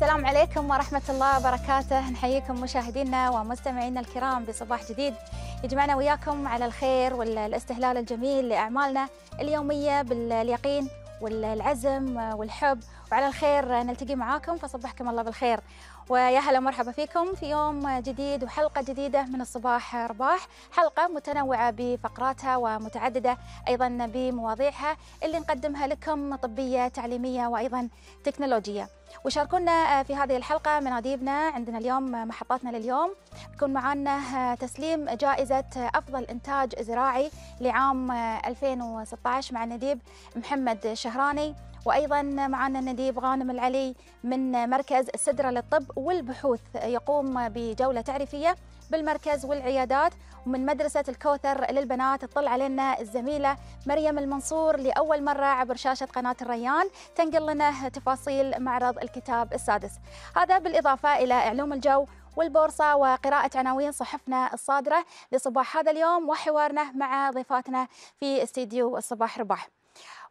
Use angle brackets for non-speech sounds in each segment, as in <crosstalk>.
السلام عليكم ورحمة الله وبركاته. نحييكم مشاهدينا ومستمعينا الكرام بصباح جديد. يجمعنا وياكم على الخير والاستهلال الجميل لأعمالنا اليومية باليقين والعزم والحب. وعلى الخير نلتقي معاكم فصبحكم الله بالخير. ويا هلا مرحبا فيكم في يوم جديد وحلقة جديدة من الصباح رباح. حلقة متنوعة بفقراتها ومتعددة أيضا بمواضيعها اللي نقدمها لكم طبية تعليمية وأيضا تكنولوجية. وشاركونا في هذه الحلقة مناديبنا. عندنا اليوم محطاتنا لليوم. يكون معنا تسليم جائزة أفضل إنتاج زراعي لعام 2016 مع النديب محمد شهراني. وأيضا معنا النديب غانم العلي من مركز السدره للطب والبحوث يقوم بجولة تعريفية بالمركز والعيادات. ومن مدرسة الكوثر للبنات تطل علينا الزميلة مريم المنصور لأول مرة عبر شاشة قناة الريان. تنقل لنا تفاصيل معرض الكتاب السادس. هذا بالإضافة إلى علوم الجو والبورصة وقراءة عناوين صحفنا الصادرة لصباح هذا اليوم وحوارنا مع ضيفاتنا في استديو الصباح رباح.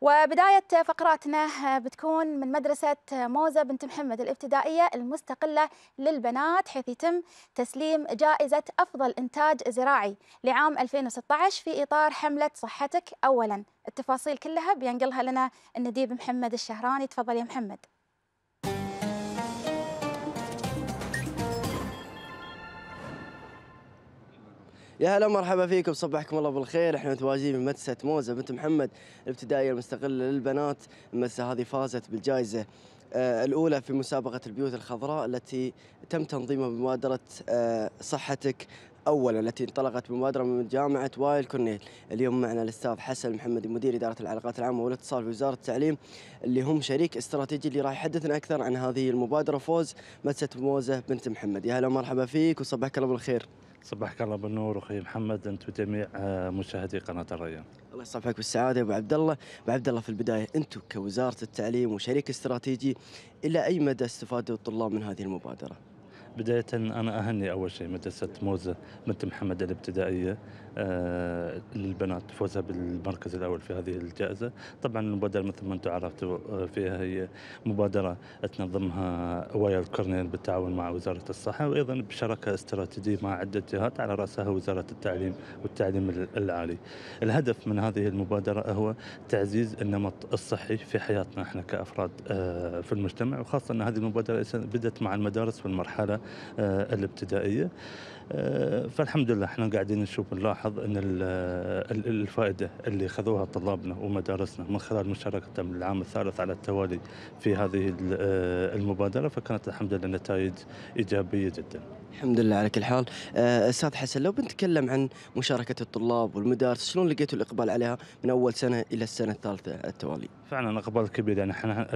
وبداية فقراتنا بتكون من مدرسة موزة بنت محمد الابتدائية المستقلة للبنات حيث يتم تسليم جائزة أفضل إنتاج زراعي لعام 2016 في إطار حملة صحتك أولا. التفاصيل كلها بينقلها لنا النديب محمد الشهراني. تفضل يا محمد. يا هلا مرحبا فيكم صبحكم الله بالخير. إحنا متواجدين في مدرسة موزة. بنت محمد الابتدائية المستقلة للبنات. المدرسة هذه فازت بالجائزة آه الأولى في مسابقة البيوت الخضراء التي تم تنظيمها بمبادرة آه صحتك أولا التي انطلقت بمبادرة من جامعة وايل كورنيل. اليوم معنا الأستاذ حسن محمد مدير إدارة العلاقات العامة والاتصال في وزارة التعليم اللي هم شريك استراتيجي اللي راح يحدثنا أكثر عن هذه المبادرة فوز مدرسة موزة بنت محمد. يا هلا مرحبا فيك وصبحك الله بالخير. صبحك الله بالنور أخوي محمد أنت وجميع مشاهدي قناة الريان. الله يصبحك بالسعادة أبو عبد الله، أبو عبد الله في البداية أنتم كوزارة التعليم وشريك استراتيجي إلى أي مدى استفادوا الطلاب من هذه المبادرة؟ بداية أنا أهني أول شيء مدرسة موزة بنت محمد الابتدائية آه للبنات فوزها بالمركز الأول في هذه الجائزة. طبعا المبادرة مثل ما أنتم عرفتوا فيها هي مبادرة تنظمها وايل كورنيل بالتعاون مع وزارة الصحة وأيضا بشراكة استراتيجية مع عدة جهات على رأسها وزارة التعليم والتعليم العالي. الهدف من هذه المبادرة هو تعزيز النمط الصحي في حياتنا إحنا كأفراد آه في المجتمع وخاصة أن هذه المبادرة بدأت مع المدارس في المرحلة الابتدائية. فالحمد لله إحنا قاعدين نشوف نلاحظ إن الفائدة اللي خذوها طلابنا ومدارسنا من خلال مشاركتهم العام الثالث على التوالي في هذه المبادرة فكانت الحمد لله نتائج إيجابية جدا. الحمد لله على كل حال. أستاذ حسن لو بنتكلم عن مشاركة الطلاب والمدارس شلون لقيتوا الإقبال عليها من أول سنة إلى السنة الثالثة التوالي؟ فعلا اقبال كبير. يعني إحنا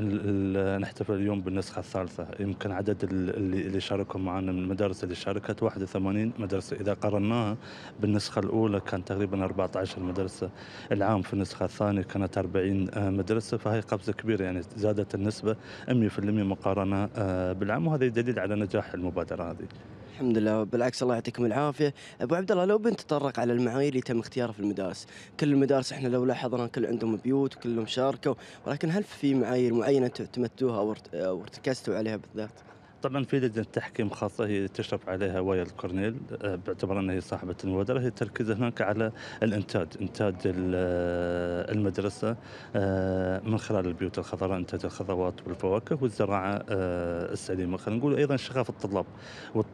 نحتفل اليوم بالنسخة الثالثة. يمكن عدد اللي اللي شاركوا معنا من المدارس اللي شاركت 81 مدرسة. إذا قارناها بالنسخة الأولى كان تقريبا 14 مدرسة. العام في النسخة الثانية كانت 40 مدرسة. فهي قفزة كبيرة. يعني زادت النسبة 100% مقارنة بالعام. وهذا دليل على نجاح المبادرة هذه. الحمد لله بالعكس الله يعطيكم العافية. أبو عبد الله لو بنتطرق على المعايير اللي تم اختيارها في المدارس كل المدارس إحنا لو لاحظنا كل عندهم بيوت وكلهم شاركوا ولكن هل في معايير معينة اعتمدتوها أو ارتكزتوا عليها بالذات؟ طبعا في لجنه تحكيم خاصة هي تشرف عليها وايل كورنيل. باعتبار أنها هي صاحبة المبادرة. هي التركيز هناك على الإنتاج إنتاج المدرسة من خلال البيوت الخضراء إنتاج الخضروات والفواكه والزراعة السليمة خلينا نقول أيضا شغف الطلاب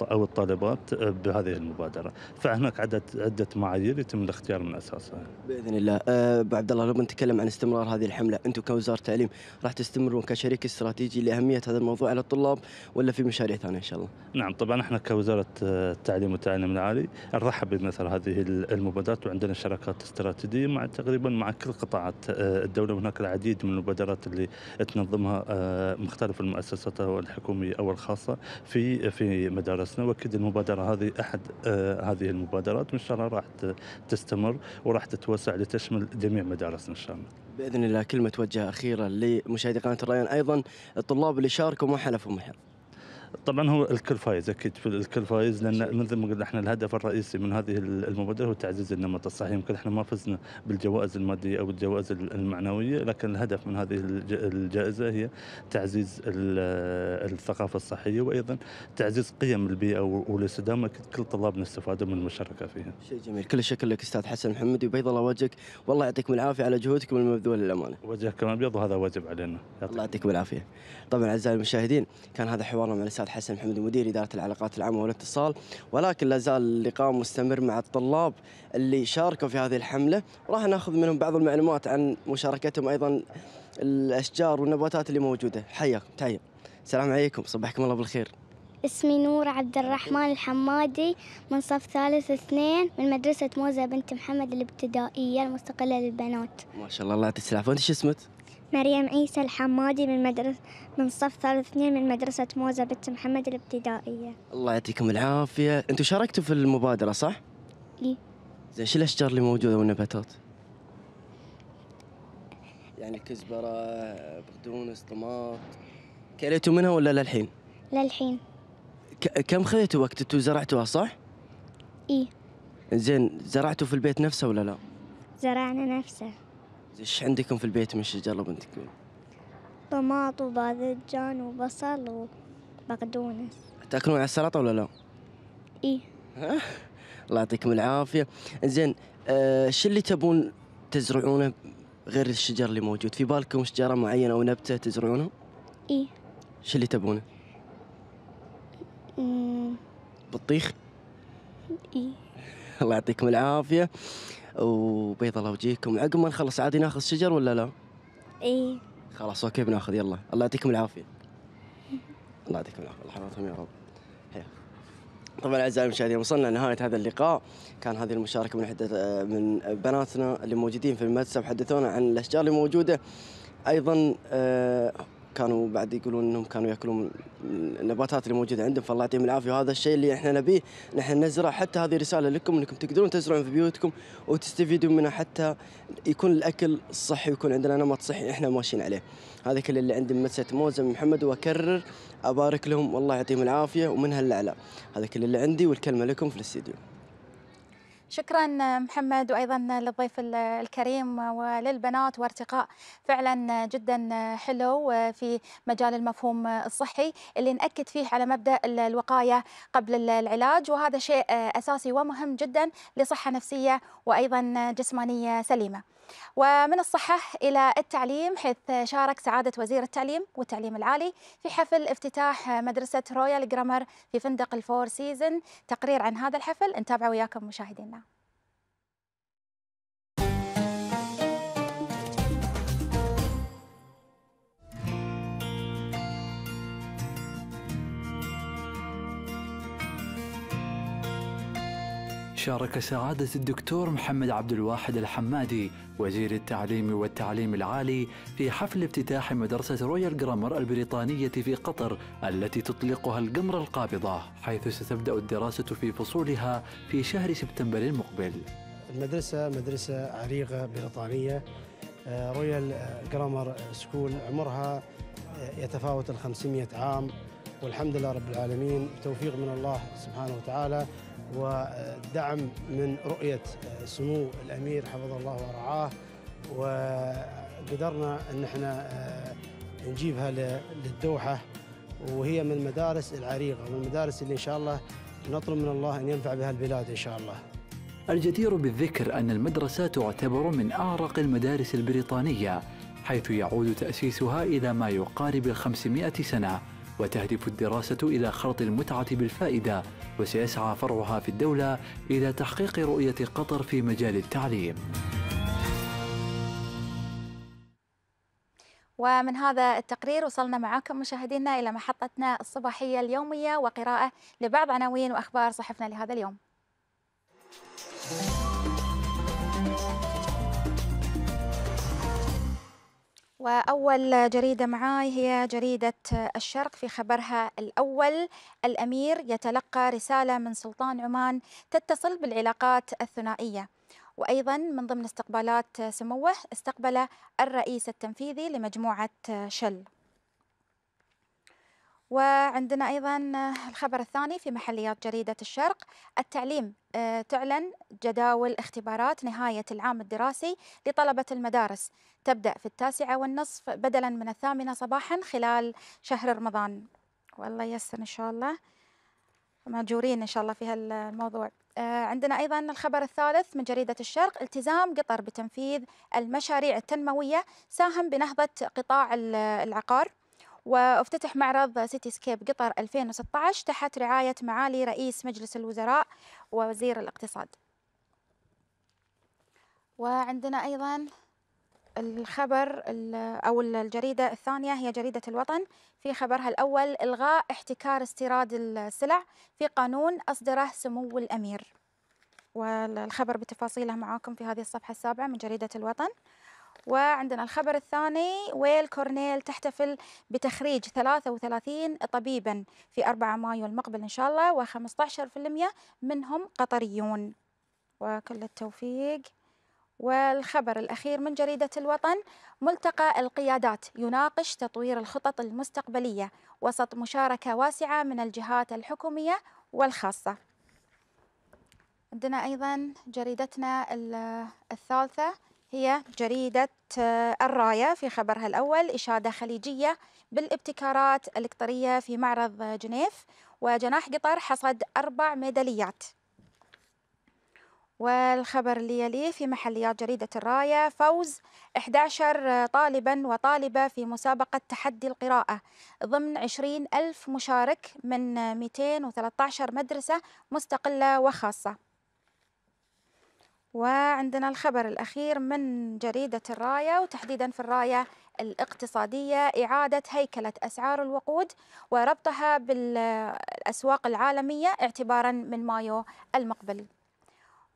أو الطالبات بهذه المبادرة. فهناك عدد عدة معايير يتم الاختيار من أساسها. بإذن الله. ابو عبد الله لو بنتكلم عن استمرار هذه الحملة أنتم كوزارة تعليم راح تستمرون كشريك استراتيجي لأهمية هذا الموضوع على الطلاب ولا في مشاريع ثانية إن شاء الله. نعم طبعا إحنا كوزارة التعليم والتعليم العالي نرحب بمثل هذه المبادرات وعندنا شراكات استراتيجية مع تقريبا مع كل قطاعات الدولة وهناك العديد من المبادرات اللي تنظمها مختلف المؤسسات الحكومية أو الخاصة في في مدارسنا وأكيد المبادرة هذه أحد هذه المبادرات وإن شاء الله راح تستمر وراح تتوسع لتشمل جميع مدارسنا إن شاء الله. بإذن الله كلمة توجه أخيرة لمشاهدي قناة الريان أيضا الطلاب اللي شاركوا ما حلفوا محل. طبعا هو الكل فايز أكيد في الكل فايز لأن مثل ما قلنا إحنا الهدف الرئيسي من هذه المبادرة هو تعزيز النمط الصحي يمكن إحنا ما فزنا بالجوائز المادية أو الجوائز المعنوية لكن الهدف من هذه الجائزة هي تعزيز الثقافة الصحية وأيضا تعزيز قيم البيئة والاستدامة كل طلابنا استفادوا من المشاركة فيها. شيء جميل كل الشكر لك أستاذ حسن محمد وبيض الله وجهك والله يعطيكم العافية على جهودكم المبذولة للأمانة. وجهكم ابيض وهذا واجب علينا. الله يعطيكم العافية. طبعا أعزائي المشاهدين كان هذا حوارنا مع الاستاذ حسن محمد مدير إدارة العلاقات العامة والاتصال. ولكن لا زال اللقاء مستمر مع الطلاب اللي شاركوا في هذه الحملة. راح نأخذ منهم بعض المعلومات عن مشاركتهم أيضا الأشجار والنباتات اللي موجودة. حياكم تحية. السلام عليكم. صبحكم الله بالخير. اسمي نور عبد الرحمن الحمادي من صف ثالث اثنين من مدرسة موزة بنت محمد الابتدائية المستقلة للبنات. ما شاء الله الله يعطيك العافيه وأنت شو اسمك؟ مريم عيسى الحمادي من مدرسة من صف ثالث اثنين من مدرسة موزة بنت محمد الابتدائية الله يعطيكم العافية أنتم شاركتوا في المبادرة صح؟ إيه زين شو الأشجار اللي موجودة والنباتات؟ يعني كزبرة بقدونس طماط كليتوا منها ولا للحين؟ للحين ك- كم خذيتوا وقت أنتوا زرعتوها صح؟ إيه زين زرعتوا في البيت نفسه ولا لا؟ زرعنا نفسه إيش عندكم في البيت من شجر لو بنت تقول؟ طماط وباذنجان وبصل وبقدونس تأكلون على السلطة ولا لا؟ إيه <laughs> الله يعطيكم العافية. زين آه شو اللي تبون تزرعونه غير الشجر اللي موجود؟ في بالكم شجرة معينة أو نبتة تزرعونها إيه شو اللي تبونه؟ بطيخ؟ إيه <laughs> الله يعطيكم العافية. وبيض الله وجيهكم عقب ما نخلص عادي ناخذ شجر ولا لا؟ إيه خلاص أوكي بناخذ. يلا. الله يعطيكم العافية. <laughs> الله يعطيكم العافية. الله يحفظكم يا رب. حيا. طبعا أعزائي المشاهدين وصلنا لنهاية هذا اللقاء. كان هذه المشاركة من حدث من بناتنا اللي موجودين في المدرسة وحدثونا عن الأشجار اللي موجودة. أيضا آه، كانوا بعد يقولون إنهم كانوا يأكلون النباتات اللي موجودة عندهم فالله يعطيهم العافية وهذا الشيء اللي إحنا نبيه نحن نزرع حتى هذه رسالة لكم إنكم تقدرون تزرعون في بيوتكم وتستفيدون منها حتى يكون الأكل صحي ويكون عندنا نمط صحي إحنا ماشيين عليه. هذا كل اللي عندي من موزة من محمد وأكرر أبارك لهم والله يعطيهم العافية ومنها الاعلى. هذا كل اللي عندي والكلمة لكم في الاستديو. شكرا محمد وأيضا للضيف ال- الكريم وللبنات وارتقاء فعلا جدا حلو في مجال المفهوم الصحي اللي نأكد فيه على مبدأ ال- الوقاية قبل العلاج وهذا شيء أساسي ومهم جدا لصحة نفسية وأيضا جسمانية سليمة. ومن الصحة إلى التعليم حيث شارك سعادة وزير التعليم والتعليم العالي في حفل افتتاح مدرسة رويال جرامر في فندق الفور سيزن تقرير عن هذا الحفل نتابعه وياكم مشاهدينا. شارك سعادة الدكتور محمد عبد الواحد الحمادي وزير التعليم والتعليم العالي في حفل افتتاح مدرسة رويال جرامر البريطانية في قطر التي تطلقها القمرا القابضة حيث ستبدأ الدراسة في فصولها في شهر سبتمبر المقبل. المدرسة مدرسة عريقة بريطانية آه، رويال آه، جرامر سكول عمرها آه، يتفاوت ال 500 عام والحمد لله رب العالمين توفيق من الله سبحانه وتعالى. ودعم من رؤية آه، سمو الأمير حفظه الله ورعاه. وقدرنا أن إحنا آه، نجيبها للدوحة. وهي من المدارس العريقة من المدارس اللي إن شاء الله نطلب من الله أن ينفع بها البلاد إن شاء الله. الجدير بالذكر أن المدرسة تعتبر من أعرق المدارس البريطانية حيث يعود تأسيسها إلى ما يقارب الخمسمائة سنة وتهدف الدراسة إلى خلط المتعة بالفائدة. وسيسعى فرعها في الدولة إلى تحقيق رؤية قطر في مجال التعليم. ومن هذا التقرير وصلنا معاكم مشاهدينا إلى محطتنا الصباحية اليومية وقراءة لبعض عناوين وأخبار صحفنا لهذا اليوم. وأول جريدة معاي هي جريدة الشرق في خبرها الأول. الأمير يتلقى رسالة من سلطان عمان تتصل بالعلاقات الثنائية. وأيضا من ضمن استقبالات سموه استقبل الرئيس التنفيذي لمجموعة شل. وعندنا أيضا الخبر الثاني في محليات جريدة الشرق. التعليم آه، تعلن جداول اختبارات نهاية العام الدراسي لطلبة المدارس. تبدأ في التاسعة والنصف بدلا من الثامنة صباحا خلال شهر رمضان. والله يسر إن شاء الله. مأجورين إن شاء الله في هالموضوع. آه، عندنا أيضا الخبر الثالث من جريدة الشرق. التزام قطر بتنفيذ المشاريع التنموية ساهم بنهضة قطاع العقار. وأفتتح معرض سيتي سكيب قطر 2016 تحت رعاية معالي رئيس مجلس الوزراء ووزير الاقتصاد. وعندنا أيضا الخبر أو الجريدة الثانية هي جريدة الوطن. في خبرها الأول إلغاء احتكار استيراد السلع في قانون أصدره سمو الأمير. والخبر بتفاصيله معاكم في هذه الصفحة السابعة من جريدة الوطن. وعندنا الخبر الثاني ويل كورنيل تحتفل بتخريج 33 طبيبا في 4 مايو المقبل إن شاء الله و15% منهم قطريون. وكل التوفيق. والخبر الأخير من جريدة الوطن ملتقى القيادات يناقش تطوير الخطط المستقبلية وسط مشاركة واسعة من الجهات الحكومية والخاصة. عندنا أيضا جريدتنا الثالثة هي جريدة الراية في خبرها الأول إشادة خليجية بالابتكارات القطرية في معرض جنيف وجناح قطر حصد أربع ميداليات. والخبر اللي يليه في محليات جريدة الراية فوز 11 طالبا وطالبة في مسابقة تحدي القراءة ضمن 20 ألف مشارك من 213 مدرسة مستقلة وخاصة. وعندنا الخبر الأخير من جريدة الراية وتحديدا في الراية الاقتصادية إعادة هيكلة أسعار الوقود وربطها بالأسواق العالمية اعتبارا من مايو المقبل.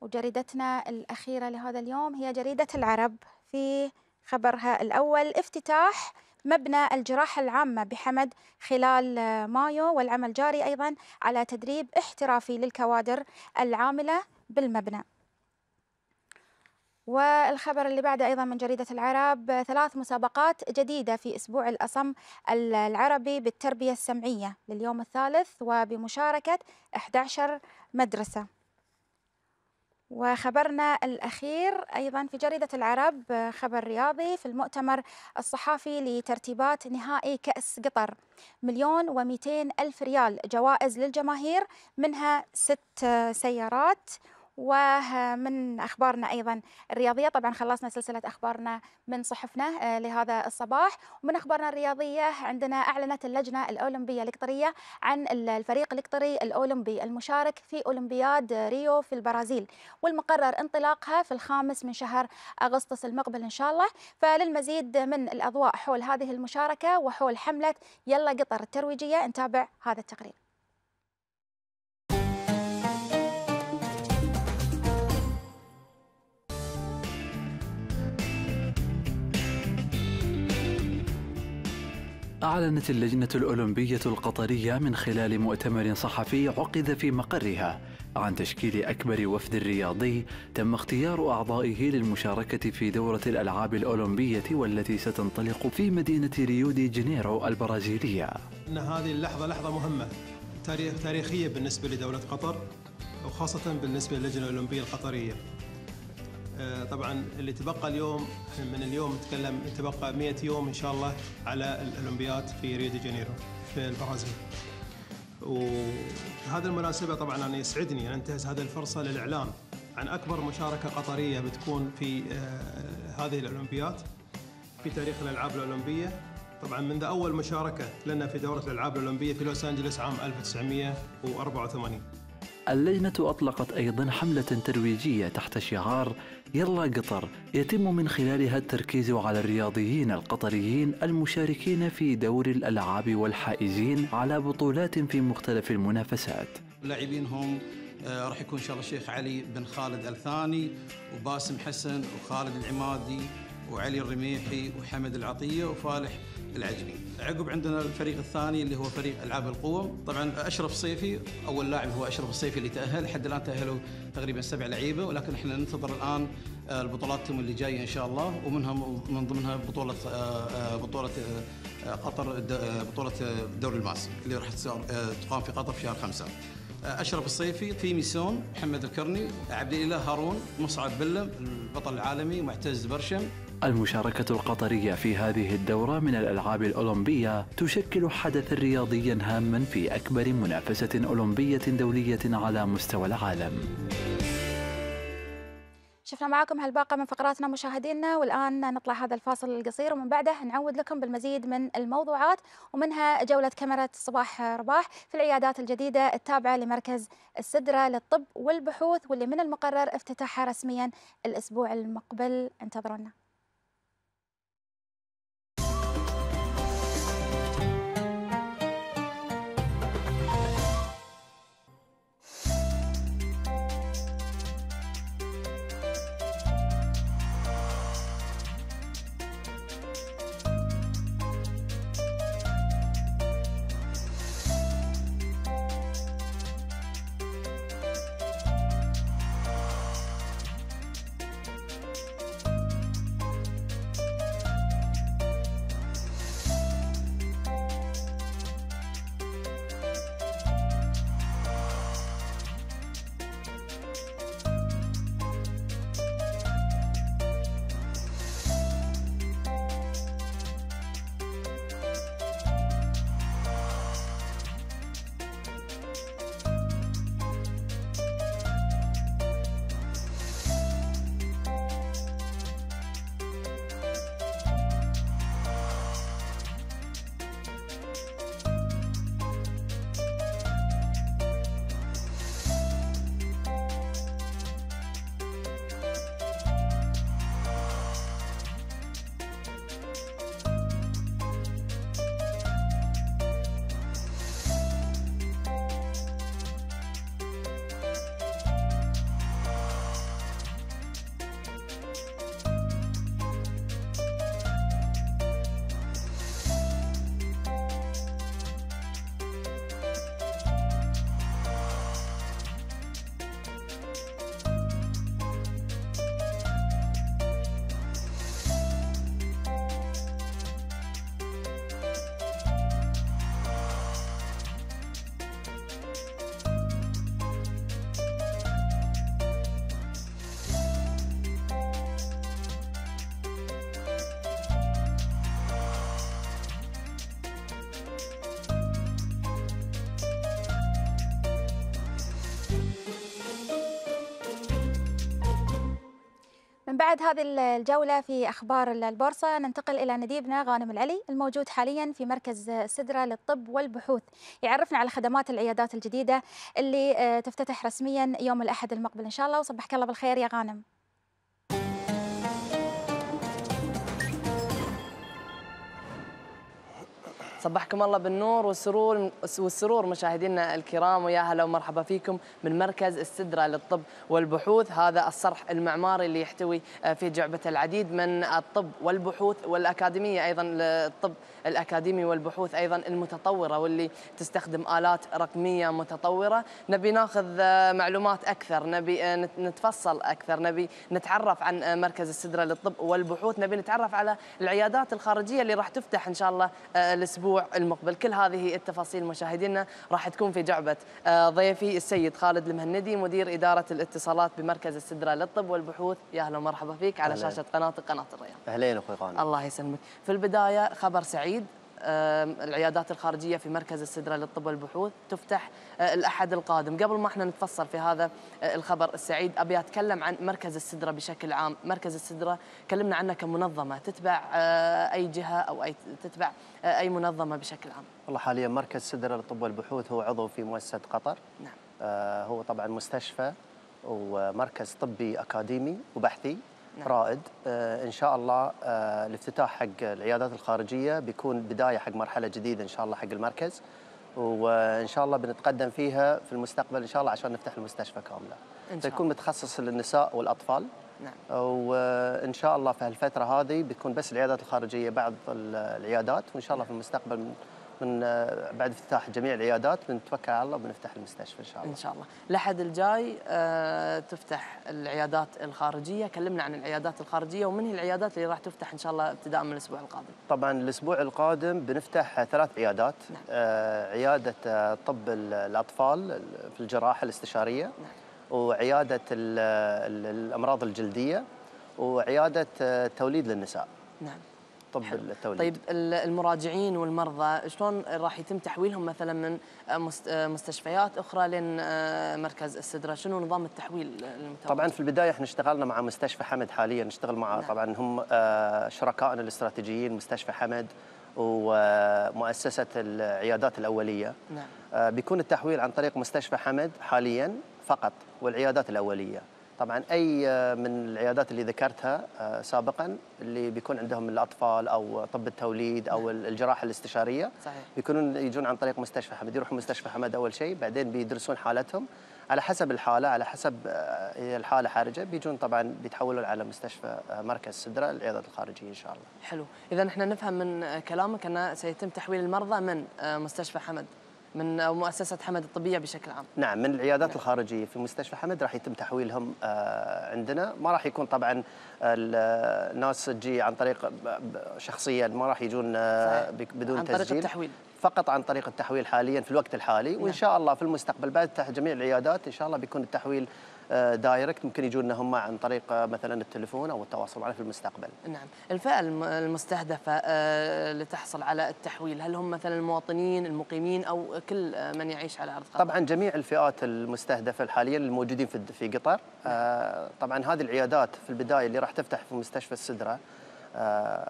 وجريدتنا الأخيرة لهذا اليوم هي جريدة العرب. في خبرها الأول افتتاح مبنى الجراحة العامة بحمد خلال مايو والعمل جاري أيضا على تدريب احترافي للكوادر العاملة بالمبنى. والخبر اللي بعده أيضا من جريدة العرب ثلاث مسابقات جديدة في أسبوع الأصم العربي بالتربية السمعية لليوم الثالث وبمشاركة 11 مدرسة. وخبرنا الأخير أيضا في جريدة العرب خبر رياضي في المؤتمر الصحافي لترتيبات نهائي كأس قطر. مليون ومئتين ألف ريال جوائز للجماهير منها ست سيارات ومن أخبارنا أيضا الرياضية. طبعا خلصنا سلسلة أخبارنا من صحفنا آه، لهذا الصباح. ومن أخبارنا الرياضية عندنا أعلنت اللجنة الأولمبية القطريه عن الفريق القطري الأولمبي المشارك في أولمبياد ريو في البرازيل. والمقرر انطلاقها في الخامس من شهر أغسطس المقبل إن شاء الله. فللمزيد من الأضواء حول هذه المشاركة وحول حملة يلا قطر الترويجية. نتابع هذا التقرير. أعلنت اللجنة الأولمبية القطرية من خلال مؤتمر صحفي عقد في مقرها عن تشكيل أكبر وفد رياضي تم اختيار أعضائه للمشاركة في دورة الألعاب الأولمبية والتي ستنطلق في مدينة ريو دي جانيرو البرازيلية. أن هذه اللحظة لحظة مهمة تاريخ تاريخية بالنسبة لدولة قطر وخاصة بالنسبة للجنة الأولمبية القطرية. طبعا اللي تبقى اليوم من اليوم نتكلم تبقى 100 يوم إن شاء الله على الأولمبياد في ريو دي جانيرو في البرازيل. وهذه المناسبة طبعا أنا يسعدني أن أنتهز هذه الفرصة للإعلان عن أكبر مشاركة قطرية بتكون في آه، هذه الأولمبياد في تاريخ الألعاب الأولمبية طبعا منذ أول مشاركة لنا في دورة الألعاب الأولمبية في لوس أنجلوس عام 1984 اللجنة أطلقت أيضا حملة ترويجية تحت شعار يلا قطر يتم من خلالها التركيز على الرياضيين القطريين المشاركين في دور الألعاب والحائزين على بطولات في مختلف المنافسات. اللاعبين هم آه، راح يكون إن شاء الله الشيخ علي بن خالد الثاني وباسم حسن وخالد العمادي وعلي الرميحي وحمد العطية وفالح العجمي عقب عندنا الفريق الثاني اللي هو فريق ألعاب القوة. طبعا أشرف صيفي أول لاعب هو أشرف الصيفي اللي تأهل. لحد الآن تأهلوا تقريبا سبع لعيبة ولكن إحنا ننتظر الآن آه، البطولاتهم اللي جاية إن شاء الله ومنها من ضمنها بطولة آه، آه، بطولة قطر بطولة دوري الماس اللي راح تقام في قطر في شهر خمسة. آه، أشرف الصيفي في ميسون محمد الكرني عبد الإله هارون مصعب بلم البطل العالمي معتز برشم. المشاركة القطرية في هذه الدورة من الألعاب الأولمبية تشكل حدثا رياضيا هاما في أكبر منافسة أولمبية دولية على مستوى العالم. شفنا معاكم هالباقة من فقراتنا مشاهدينا والآن نطلع هذا الفاصل القصير ومن بعده نعود لكم بالمزيد من الموضوعات ومنها جولة كاميرا صباح رباح في العيادات الجديدة التابعة لمركز السدرة للطب والبحوث واللي من المقرر افتتاحها رسميا الأسبوع المقبل. انتظرونا. بعد هذه الجولة في أخبار البورصة ننتقل إلى نديبنا غانم العلي الموجود حاليا في مركز سدرة للطب والبحوث. يعرفنا على خدمات العيادات الجديدة اللي آه، تفتتح رسميا يوم الأحد المقبل إن شاء الله وصبحك الله بالخير يا غانم. صبحكم الله بالنور والسرور والسرور مشاهدينا الكرام ويا هلا ومرحبا فيكم من مركز السدرة للطب والبحوث. هذا الصرح المعماري اللي يحتوي في جعبة العديد من الطب والبحوث والأكاديمية أيضا للطب الأكاديمي والبحوث أيضا المتطورة واللي تستخدم آلات رقمية متطورة. نبي ناخذ معلومات أكثر نبي نتفصل أكثر نبي نتعرف عن مركز السدرة للطب والبحوث نبي نتعرف على العيادات الخارجية اللي راح تفتح إن شاء الله الأسبوع المقبل. كل هذه التفاصيل مشاهدينا راح تكون في جعبة ضيفي السيد خالد المهندي مدير إدارة الاتصالات بمركز السدرة للطب والبحوث. يا أهلا ومرحبا فيك على أهلاً. شاشة قناة قناة الريان أهلين أخوي غانم الله يسلمك. في البداية خبر سعيد. العيادات الخارجية في مركز السدرة للطب والبحوث تفتح آه، الأحد القادم. قبل ما إحنا نتفصل في هذا آه، الخبر السعيد أبي أتكلم عن مركز السدرة بشكل عام. مركز السدرة كلمنا عنه كمنظمة تتبع آه، أي جهة أو أي تتبع أي منظمة بشكل عام. والله حاليا مركز سدرة للطب والبحوث هو عضو في مؤسسة قطر. نعم. هو طبعا مستشفى ومركز طبي أكاديمي وبحثي. نعم. رائد. آه إن شاء الله آه الافتتاح حق العيادات الخارجية بيكون بداية حق مرحلة جديدة إن شاء الله حق المركز. وإن شاء الله بنتقدم فيها في المستقبل إن شاء الله عشان نفتح المستشفى كاملة. إن شاء فيكون متخصص للنساء والأطفال. نعم. وإن شاء الله في هالفترة هذه بتكون بس العيادات الخارجية بعض ال- العيادات. وإن شاء الله في المستقبل من, آه، بعد افتتاح جميع العيادات بنتوكل على الله وبنفتح المستشفى إن شاء الله. إن شاء الله. الاحد الجاي آه، تفتح العيادات الخارجية. كلمنا عن العيادات الخارجية ومن هي العيادات اللي راح تفتح إن شاء الله ابتداء من الأسبوع القادم؟ طبعا الأسبوع القادم بنفتح ثلاث عيادات. نعم. آه، عيادة طب ال- الأطفال في الجراحة الاستشارية. وعيادة ال- ال- الأمراض الجلدية. وعيادة توليد للنساء. نعم. طب حلو. التوليد. طيب ال- المراجعين والمرضى شلون راح يتم تحويلهم مثلا من آه، مست- آه، مستشفيات أخرى لين آه، مركز السدرة؟ شنو نظام التحويل المتواجد طبعا في البداية إحنا اشتغلنا مع مستشفى حمد حاليا نشتغل مع نعم. طبعا هم آه، شركائنا الاستراتيجيين مستشفى حمد ومؤسسه العيادات الأولية. نعم. آه، بيكون التحويل عن طريق مستشفى حمد حاليا فقط والعيادات الأولية. طبعا أي آه، من العيادات اللي ذكرتها آه، سابقا اللي بيكون عندهم الأطفال أو طب التوليد أو الجراحة الاستشارية صحيح. بيكونون يجون عن طريق مستشفى حمد يروحوا مستشفى حمد أول شيء بعدين بيدرسون حالتهم. على حسب الحالة على حسب آه، الحالة حرجه بيجون طبعا بيتحولون على مستشفى مركز سدرة العيادات الخارجية إن شاء الله. حلو. اذا إحنا نفهم من كلامك أن سيتم تحويل المرضى من مستشفى حمد. من مؤسسة حمد الطبية بشكل عام. نعم من العيادات الخارجية في مستشفى حمد راح يتم تحويلهم آه، عندنا. ما راح يكون طبعا الناس تجي عن طريق شخصيا ما راح يجون آه، بدون عن تسجيل. طريق التحويل. فقط عن طريق التحويل حاليا في الوقت الحالي. وإن نعم. شاء الله في المستقبل بعد جميع العيادات إن شاء الله بيكون التحويل دايركت ممكن يجونا هم عن طريق آه، مثلا التليفون أو التواصل معنا في المستقبل. نعم. الفئة الم- المستهدفة آه، لتحصل على التحويل هل هم مثلا المواطنين المقيمين أو كل آه، من يعيش على أرض قطر طبعا جميع الفئات المستهدفة حاليا الموجودين في في قطر طبعا هذه العيادات في البداية اللي راح تفتح في مستشفى السدرة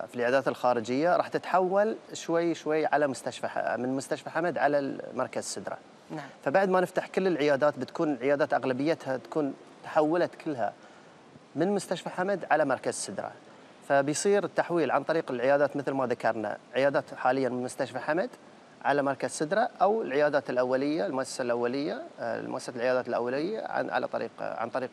في العيادات الخارجية راح تتحول شوي شوي على مستشفى من مستشفى حمد على مركز السدرة. نعم. فبعد ما نفتح كل العيادات بتكون العيادات أغلبيتها تكون تحولت كلها من مستشفى حمد على مركز سدرة. فبيصير التحويل عن طريق العيادات مثل ما ذكرنا عيادات حاليا من مستشفى حمد على مركز سدرة أو العيادات الأولية المؤسسة الأولية آه، مؤسسه العيادات الأولية عن على طريق عن طريق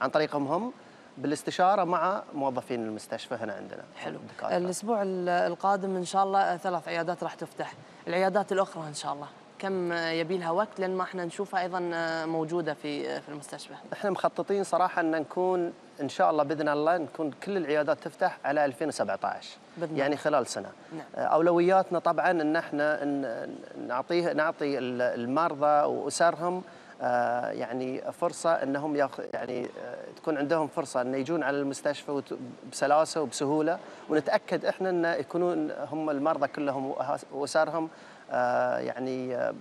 عن طريقهم هم بالاستشارة مع موظفين المستشفى هنا عندنا. حلو. الدكاترة. الأسبوع ال- القادم إن شاء الله ثلاث عيادات راح تفتح العيادات الأخرى إن شاء الله. كم آه، يبي لها وقت لأن ما إحنا نشوفها أيضا آه، موجودة في آه، في المستشفى إحنا مخططين صراحة أن نكون إن شاء الله بإذن الله نكون كل العيادات تفتح على 2017 بإذن يعني. خلال سنة نعم. أولوياتنا طبعا أن إحنا نعطيه نعطي ال- المرضى وأسرهم آه، يعني فرصة إنهم ياخ يعني آه، تكون عندهم فرصة إن يجون على المستشفى بسلاسة وبسهولة ونتأكد إحنا إن يكونون هم المرضى كلهم وأسرهم آه، يعني آه،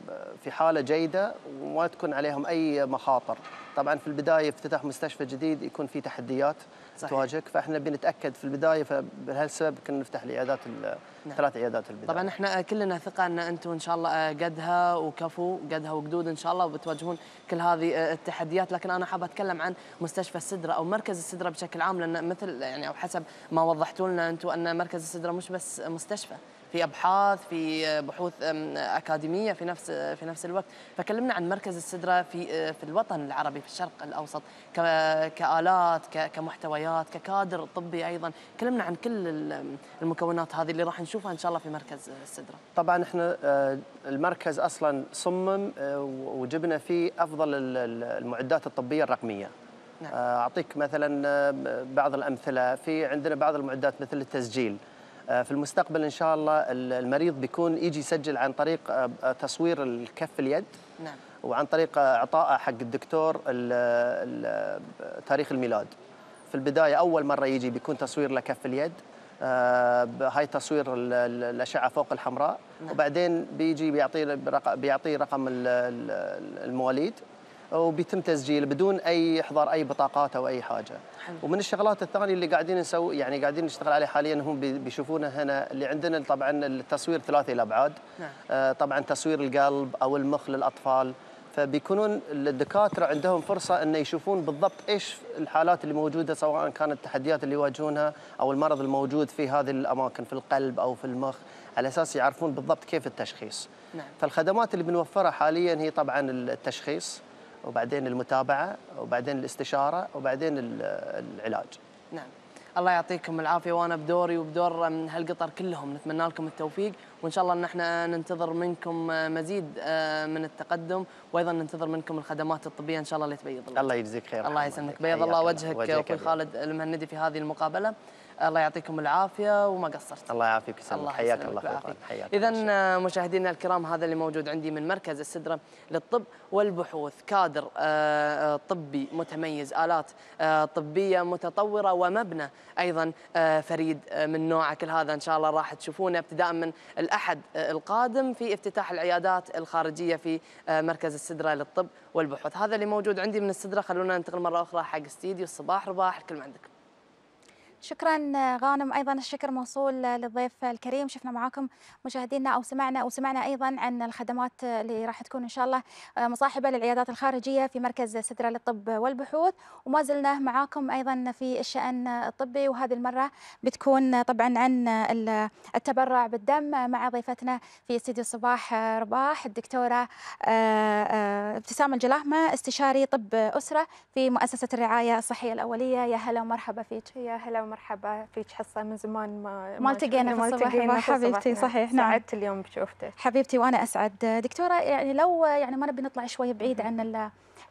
في حالة جيدة وما تكون عليهم أي مخاطر طبعا في البداية افتتاح مستشفى جديد يكون في تحديات صحيح. تواجهك فإحنا بنتأكد في البداية فبهالسبب كنا نفتح العيادات ال- نعم. ثلاث عيادات البداية طبعا إحنا كلنا ثقه ان أنتم إن شاء الله آه، قدها وكفو قدها وقدود إن شاء الله وبتواجهون كل هذه آه، التحديات لكن أنا حابه أتكلم عن مستشفى السدرة أو مركز السدرة بشكل عام لأن مثل يعني أو حسب ما وضحتوا لنا أنتم أن مركز السدرة مش بس مستشفى في أبحاث في بحوث أكاديمية في نفس في نفس الوقت. فكلمنا عن مركز السدرة في في الوطن العربي في الشرق الأوسط كآلات كمحتويات ككادر طبي أيضا. كلمنا عن كل ال- المكونات هذه اللي راح نشوفها إن شاء الله في مركز السدرة. طبعا إحنا آه، المركز أصلا صمم آه، وجبنا فيه أفضل ال- ال- المعدات الطبية الرقمية. نعم. آه، أعطيك مثلا بعض الأمثلة. في عندنا بعض المعدات مثل التسجيل. في المستقبل إن شاء الله ال- المريض بيكون يجي يسجل عن طريق آه، آه، تصوير الكف اليد. نعم. وعن طريق اعطائه حق الدكتور ال- ال- تاريخ الميلاد. في البداية أول مرة يجي بيكون تصوير له كف اليد آه، هاي تصوير ال- ال- الأشعة فوق الحمراء. نعم. وبعدين بيجي بيعطيه بيعطيه رقم ال- ال- المواليد. وبيتم تسجيله بدون أي إحضار أي بطاقات أو أي حاجة حلو. ومن الشغلات الثانية اللي قاعدين نسوي يعني قاعدين نشتغل عليه حاليا هم بي- بيشوفونه هنا اللي عندنا طبعا التصوير ثلاثي الأبعاد نعم. آه، طبعا تصوير القلب أو المخ للأطفال فبيكونون الدكاترة عندهم فرصة إن يشوفون بالضبط إيش الحالات اللي موجودة سواء كانت التحديات اللي يواجهونها أو المرض الموجود في هذه الأماكن في القلب أو في المخ على أساس يعرفون بالضبط كيف التشخيص. نعم. فالخدمات اللي بنوفرها حاليا هي طبعا التشخيص وبعدين المتابعة وبعدين الاستشارة وبعدين ال- العلاج نعم الله يعطيكم العافية وأنا بدوري وبدور من هالقطر كلهم نتمنى لكم التوفيق وإن شاء الله ان إحنا ننتظر منكم مزيد من التقدم وأيضا ننتظر منكم الخدمات الطبية إن شاء الله اللي تبيض الله الله يجزيك خير الله. يسلمك بيض الله. وجهك أخوي. خالد المهندي في هذه المقابلة الله يعطيكم العافية وما قصرت. الله يعافيك ويسلمك الله حياك الله. خالد. حياك اذا مشاهدينا الكرام هذا اللي موجود عندي من مركز السدرة للطب والبحوث. كادر آه، آه، طبي متميز آلات آه، طبية متطورة ومبنى أيضا فريد من نوعه كل هذا إن شاء الله راح تشوفونه ابتداء من الأحد القادم في افتتاح العيادات الخارجية في مركز السدرة للطب والبحوث. هذا اللي موجود عندي من السدرة. خلونا ننتقل مرة أخرى حق استديو. الصباح رباح الكلمة عندك. شكرا غانم أيضا الشكر موصول للضيف الكريم. شفنا معاكم مشاهدينا أو سمعنا وسمعنا أيضا عن الخدمات اللي راح تكون إن شاء الله مصاحبة للعيادات الخارجية في مركز سدره للطب والبحوث. وما زلنا معاكم أيضا في الشأن الطبي وهذه المرة بتكون طبعا عن ال- التبرع بالدم مع ضيفتنا في استديو الصباح رباح الدكتورة آه، آه، ابتسام الجلاهمة استشاري طب أسرة في مؤسسة الرعاية الصحية الأولية. يا هلا ومرحبا فيك. يا هلا ومرحبا. فيك حصة من زمان ما ما التقينا في ما الصباح. التقينا حبيبتي، الصباح. صحيح، نعم. سعدت اليوم بشوفتك حبيبتي وأنا أسعد دكتورة يعني لو يعني ما نبي نطلع شوي بعيد عن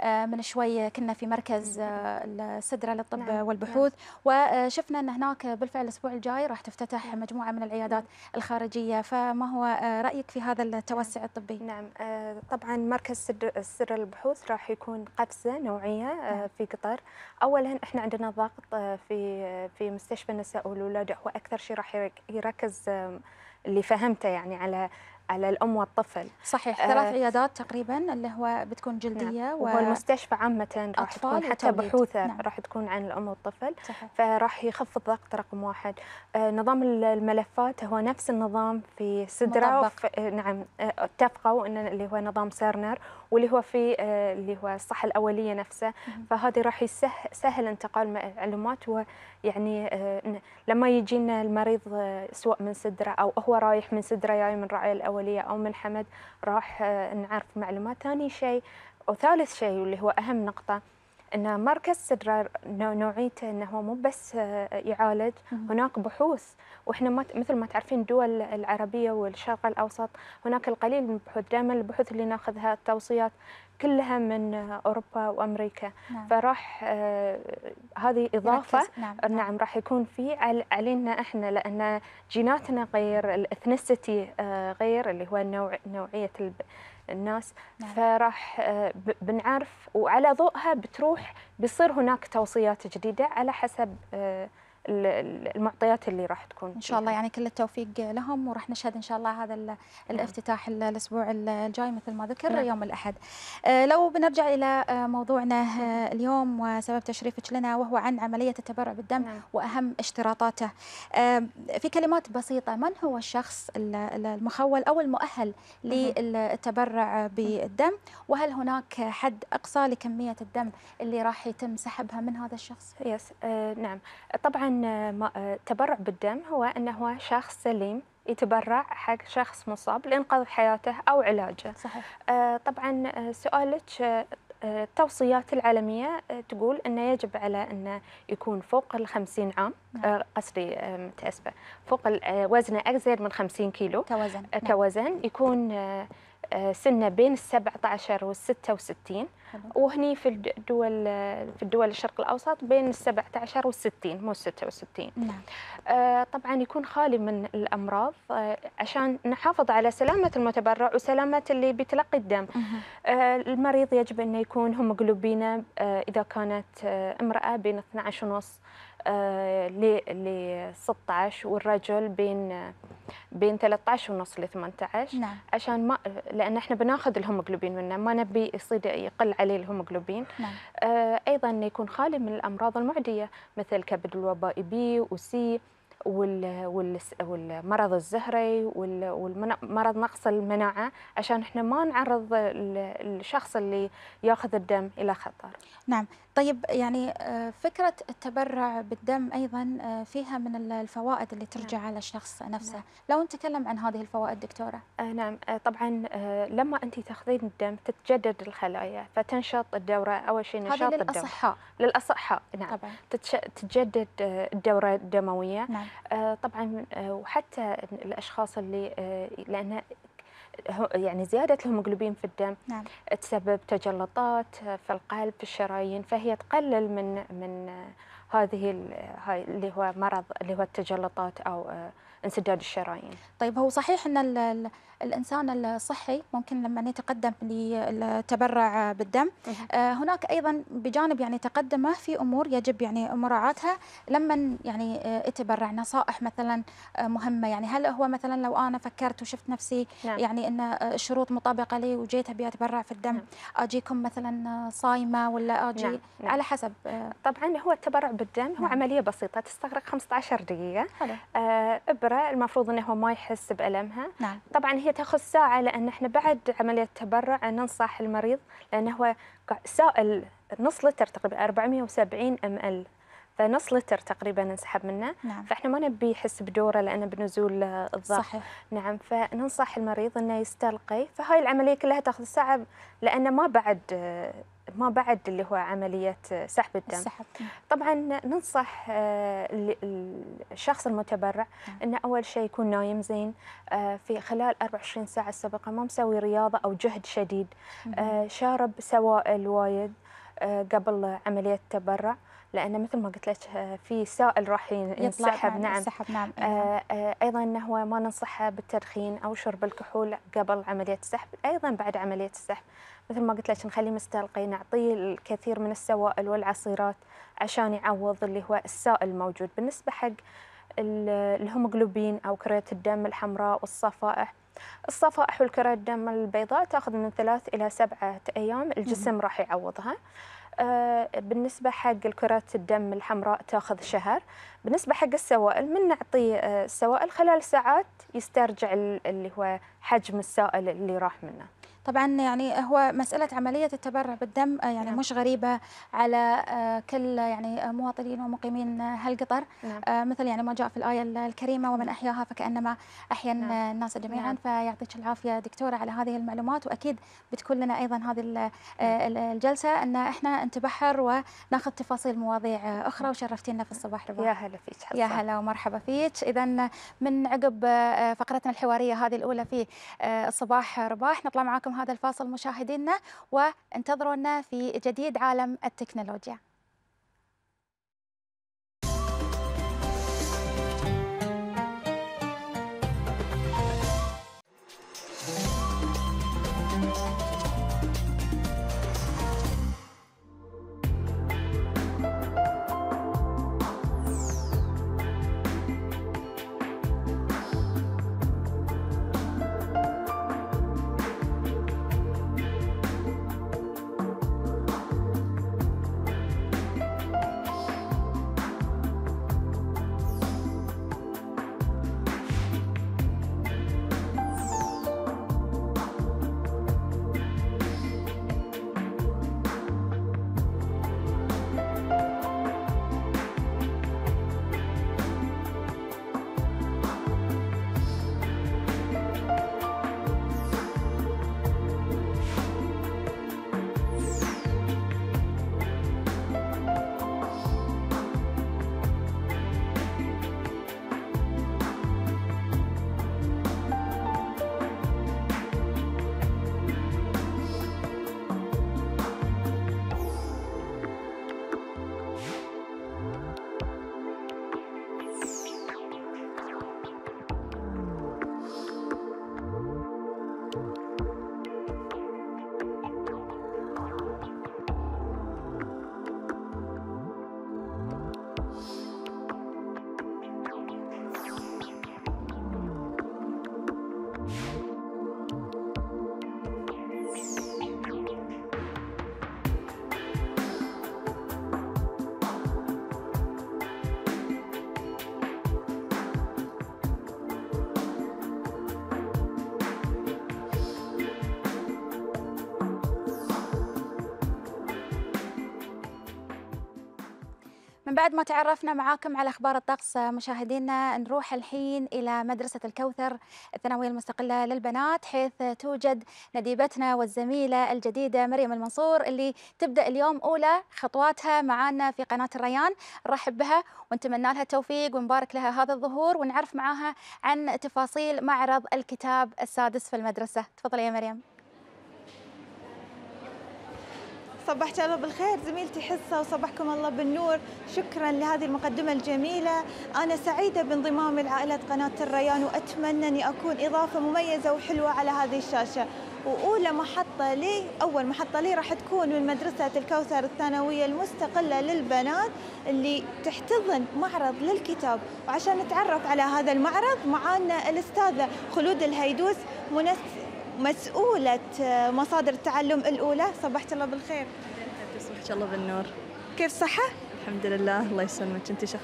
من شوي كنا في مركز آه، السدره للطب نعم، والبحوث. وشفنا إن هناك بالفعل الأسبوع الجاي راح تفتتح مجموعة من العيادات الخارجية. فما هو آه، رأيك في هذا التوسع الطبي؟ نعم آه، طبعا مركز سر السر البحوث راح يكون قفزة نوعية آه، نعم. في قطر. أولا إحنا عندنا ضغط آه، في آه، في مستشفى النساء والولادة هو أكثر شيء راح يرك- يركز آه، اللي فهمته يعني على على الأم والطفل صحيح آه، ثلاث عيادات تقريبا اللي هو بتكون جلدية نعم. وهو المستشفى عامة راح تكون حتى وتوليد. بحوثة نعم. راح تكون عن الأم والطفل صحيح فراح يخفض ضغط رقم واحد آه، نظام ال- الملفات هو نفس النظام في سدرة مطبق. وف- آه، نعم آه، اتفقوا إن اللي هو نظام سيرنر واللي هو في آه، اللي هو الصحة الأولية نفسه فهذه راح يسهل انتقال المعلومات ويعني لما يجينا المريض سواء من سدرة أو هو رايح من سدرة جاي من الرعاية الأولية أو من حمد راح آه، نعرف معلومات. ثاني شيء وثالث شيء واللي هو أهم نقطة إن مركز سدرة نوع- نوعيته هو مو بس آه، يعالج. هناك بحوث. وإحنا ما مثل ما تعرفين الدول العربية والشرق الأوسط هناك القليل من البحوث. دائما البحوث اللي ناخذها التوصيات كلها من آه، أوروبا وأمريكا. نعم. فراح آه، هذه إضافة. يركز- نعم. نعم راح يكون في عل- علينا إحنا لأن جيناتنا غير الإثنيسيتي غير اللي هو النوع نوعية الب- الناس. نعم. فراح آه، بنعرف وعلى ضوءها بتروح بيصير هناك توصيات جديدة على حسب آه، المعطيات اللي راح تكون إن شاء الله. يعني كل التوفيق لهم وراح نشهد إن شاء الله هذا ال- الافتتاح ال- الأسبوع الجاي مثل ما ذكر نعم. يوم الأحد. آه، لو بنرجع إلى آه، موضوعنا آه، اليوم وسبب تشريفك لنا وهو عن عملية التبرع بالدم نعم. وأهم اشتراطاته. في كلمات بسيطة من هو الشخص ال- ال- المخول أو المؤهل للتبرع بالدم وهل هناك حد أقصى لكمية الدم اللي راح يتم سحبها من هذا الشخص؟ يس آه نعم طبعا آه، التبرع بالدم هو انه هو شخص سليم يتبرع حق شخص مصاب لإنقاذ حياته أو علاجه صحيح. آه، طبعا آه، سؤالك آه، آه، التوصيات العالمية تقول أنه يجب على أنه يكون فوق ال 50 عام نعم. قصدي متأسفة فوق وزنه أزيد من 50 كيلو كوزن. كوزن يكون آه، آه، سنة بين ال 17 وال 66 حلو. وهني في الد- الدول في الدول الشرق الأوسط بين ال 17 وال 60 مو 66 نعم. آه، طبعا يكون خالي من الأمراض آه، عشان نحافظ على سلامة المتبرع وسلامة اللي بيتلقي الدم. آه، المريض يجب انه يكون هيموجلوبينه إذا كانت امرأة بين 12 ونص ل 16 والرجل بين آه، بين 13 ونص ل 18 نعم. عشان ما لأن إحنا بناخذ الهيموجلوبين منه ما نبي يصير يقل عليه الهيموجلوبين نعم. آه، أيضا يكون خالي من الأمراض المعدية مثل كبد الوبائي بي وسي والمرض الزهري وال- والمرض نقص المناعة عشان إحنا ما نعرض ال- الشخص اللي ياخذ الدم إلى خطر. نعم طيب يعني آه، فكرة التبرع بالدم أيضا آه، فيها من ال- الفوائد اللي ترجع على الشخص نفسه. نعم. لو نتكلم عن هذه الفوائد دكتورة. آه نعم. آه طبعا آه لما انت تاخذين الدم تتجدد الخلايا فتنشط الدورة أول شيء هذه نشاط الدوره للأصحاء. للأصحاء نعم. طبعا. تتجدد الدورة الدموية. نعم. طبعا وحتى الأشخاص اللي هو- يعني زيادة الهيموغلوبين في الدم نعم. تسبب تجلطات في القلب في الشرايين فهي تقلل من من هذه اللي هو مرض اللي هو التجلطات أو آه، انسداد الشرايين. طيب هو صحيح أن الإنسان الصحي ممكن لما يتقدم للتبرع بالدم. آه، هناك أيضا بجانب يعني تقدمه في أمور يجب يعني مراعاتها. لما يعني آه، يتبرع نصائح مثلا آه، مهمة يعني هل هو مثلا لو أنا فكرت وشفت نفسي نعم. يعني أن الشروط مطابقة لي وجيت أبي أتبرع في الدم نعم. أجيكم مثلا صايمة ولا أجي؟ نعم، نعم. على حسب طبعا هو التبرع بالدم هو نعم. عملية بسيطة تستغرق 15 دقيقة. حلو. آه، إبرة المفروض إنه هو ما يحس بألمها. نعم. طبعا هي تاخذ ساعة لأن إحنا بعد عملية التبرع ننصح المريض لأنه هو سائل نص لتر تقريبا 470 ام ال فنص لتر تقريبا نسحب منه. نعم. فإحنا ما نبي يحس بدوره لأنه بنزول الضغط. صحيح. نعم فننصح المريض إنه يستلقي. فهاي العملية كلها تاخذ ساعة لأنه ما بعد ما بعد اللي هو عملية آه، سحب الدم. السحب. طبعا ننصح آه، ال- ال- الشخص المتبرع نعم. إنه أول شيء يكون نايم زين آه، في خلال 24 ساعة السابقة ما مسوي رياضة أو جهد شديد. آه، شارب سوائل وايد قبل عملية التبرع لأنه مثل ما قلت لك في سائل راح يطلع ينسحب نعم. السحب نعم. آه. آه، آه، أيضا إنه هو ما ننصحه بالتدخين أو شرب الكحول قبل عملية السحب أيضا بعد عملية السحب. مثل ما قلت لك نخليه مستلقي نعطيه الكثير من السوائل والعصيرات عشان يعوض اللي هو السائل الموجود. بالنسبة حق ال- الهيموغلوبين أو كريات الدم الحمراء والصفائح الصفائح والكريات الدم البيضاء تأخذ من ثلاث إلى سبعة أيام الجسم راح يعوضها. آه، بالنسبة حق الكرات الدم الحمراء تأخذ شهر. بالنسبة حق السوائل من نعطيه آه، السوائل خلال ساعات يسترجع ال- اللي هو حجم السائل اللي راح منه. طبعا يعني هو مسألة عملية التبرع بالدم آه، يعني نعم. مش غريبة على آه، كل يعني آه، مواطنين ومقيمين هالقطر نعم. مثل يعني ما جاء في الآية ال- الكريمة ومن أحياها فكأنما أحيا نعم. الناس جميعا نعم. فيعطيك العافية دكتورة على هذه المعلومات وأكيد بتكون لنا أيضا هذه ال- الجلسة أن إحنا نتبحر وناخذ تفاصيل مواضيع أخرى وشرفتينا في الصباح رباح يا هلا فيك حصة. يا هلا ومرحبا فيك إذا من عقب فقرتنا الحوارية هذه الأولى في الصباح رباح نطلع معاكم هذا الفاصل مشاهدينا وانتظرونا في جديد عالم التكنولوجيا. بعد ما تعرفنا معاكم على أخبار الطقس مشاهدينا نروح الحين إلى مدرسة الكوثر الثانوية المستقلة للبنات حيث توجد نديبتنا والزميلة الجديدة مريم المنصور اللي تبدأ اليوم أولى خطواتها معانا في قناة الريان. نرحب بها ونتمنى لها التوفيق ونبارك لها هذا الظهور ونعرف معاها عن تفاصيل معرض الكتاب السادس في المدرسة. تفضلي يا مريم. صبحت الله بالخير زميلتي حصة وصبحكم الله بالنور. شكرا لهذه المقدمة الجميلة. أنا سعيدة بانضمامي لعائلة قناة الريان وأتمنى أني أكون إضافة مميزة وحلوة على هذه الشاشة. وأولى محطة لي أول محطة لي راح تكون من مدرسة الكوثر الثانوية المستقلة للبنات اللي تحتضن معرض للكتاب. وعشان نتعرف على هذا المعرض معانا الأستاذة خلود الهيدوس مسؤولة مصادر التعلم الأولى. صبحت الله بالخير. صبحت الله بالنور. كيف صحة؟ الحمد لله الله يسلمك. أنت شخ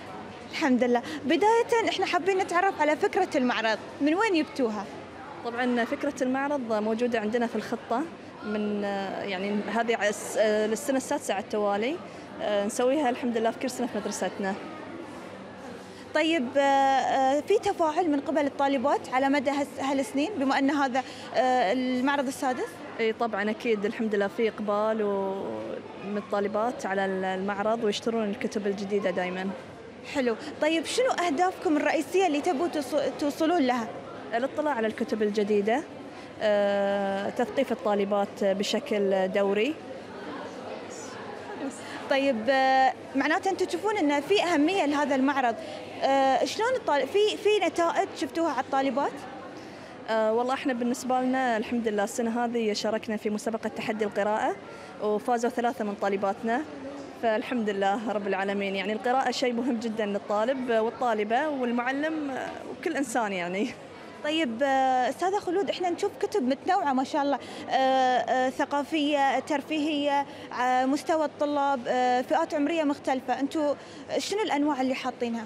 الحمد لله. بداية إحنا حابين نتعرف على فكرة المعرض. من وين جبتوها؟ طبعا فكرة المعرض موجودة عندنا في الخطة. من يعني هذه السنة السادسة على التوالي. نسويها الحمد لله في كل سنة في مدرستنا. طيب في تفاعل من قبل الطالبات على مدى هالسنين بما أن هذا المعرض السادس؟ إي طبعا أكيد الحمد لله في إقبال من الطالبات على المعرض ويشترون الكتب الجديدة دائما. حلو، طيب شنو أهدافكم الرئيسية اللي تبوا توصلون لها؟ الإطلاع على الكتب الجديدة، تثقيف الطالبات بشكل دوري، طيب معناته أنتم تشوفون إن في أهمية لهذا المعرض. شلون الطالب في في نتائج شفتوها على الطالبات؟ أه والله إحنا بالنسبة لنا الحمد لله السنة هذه شاركنا في مسابقة تحدي القراءة وفازوا ثلاثة من طالباتنا. فالحمد لله رب العالمين يعني القراءة شيء مهم جدا للطالب والطالبة والمعلم وكل إنسان يعني. طيب أستاذة خلود إحنا نشوف كتب متنوعة ما شاء الله ثقافية ترفيهية مستوى الطلاب فئات عمرية مختلفة. أنتم شنو الأنواع اللي حاطينها؟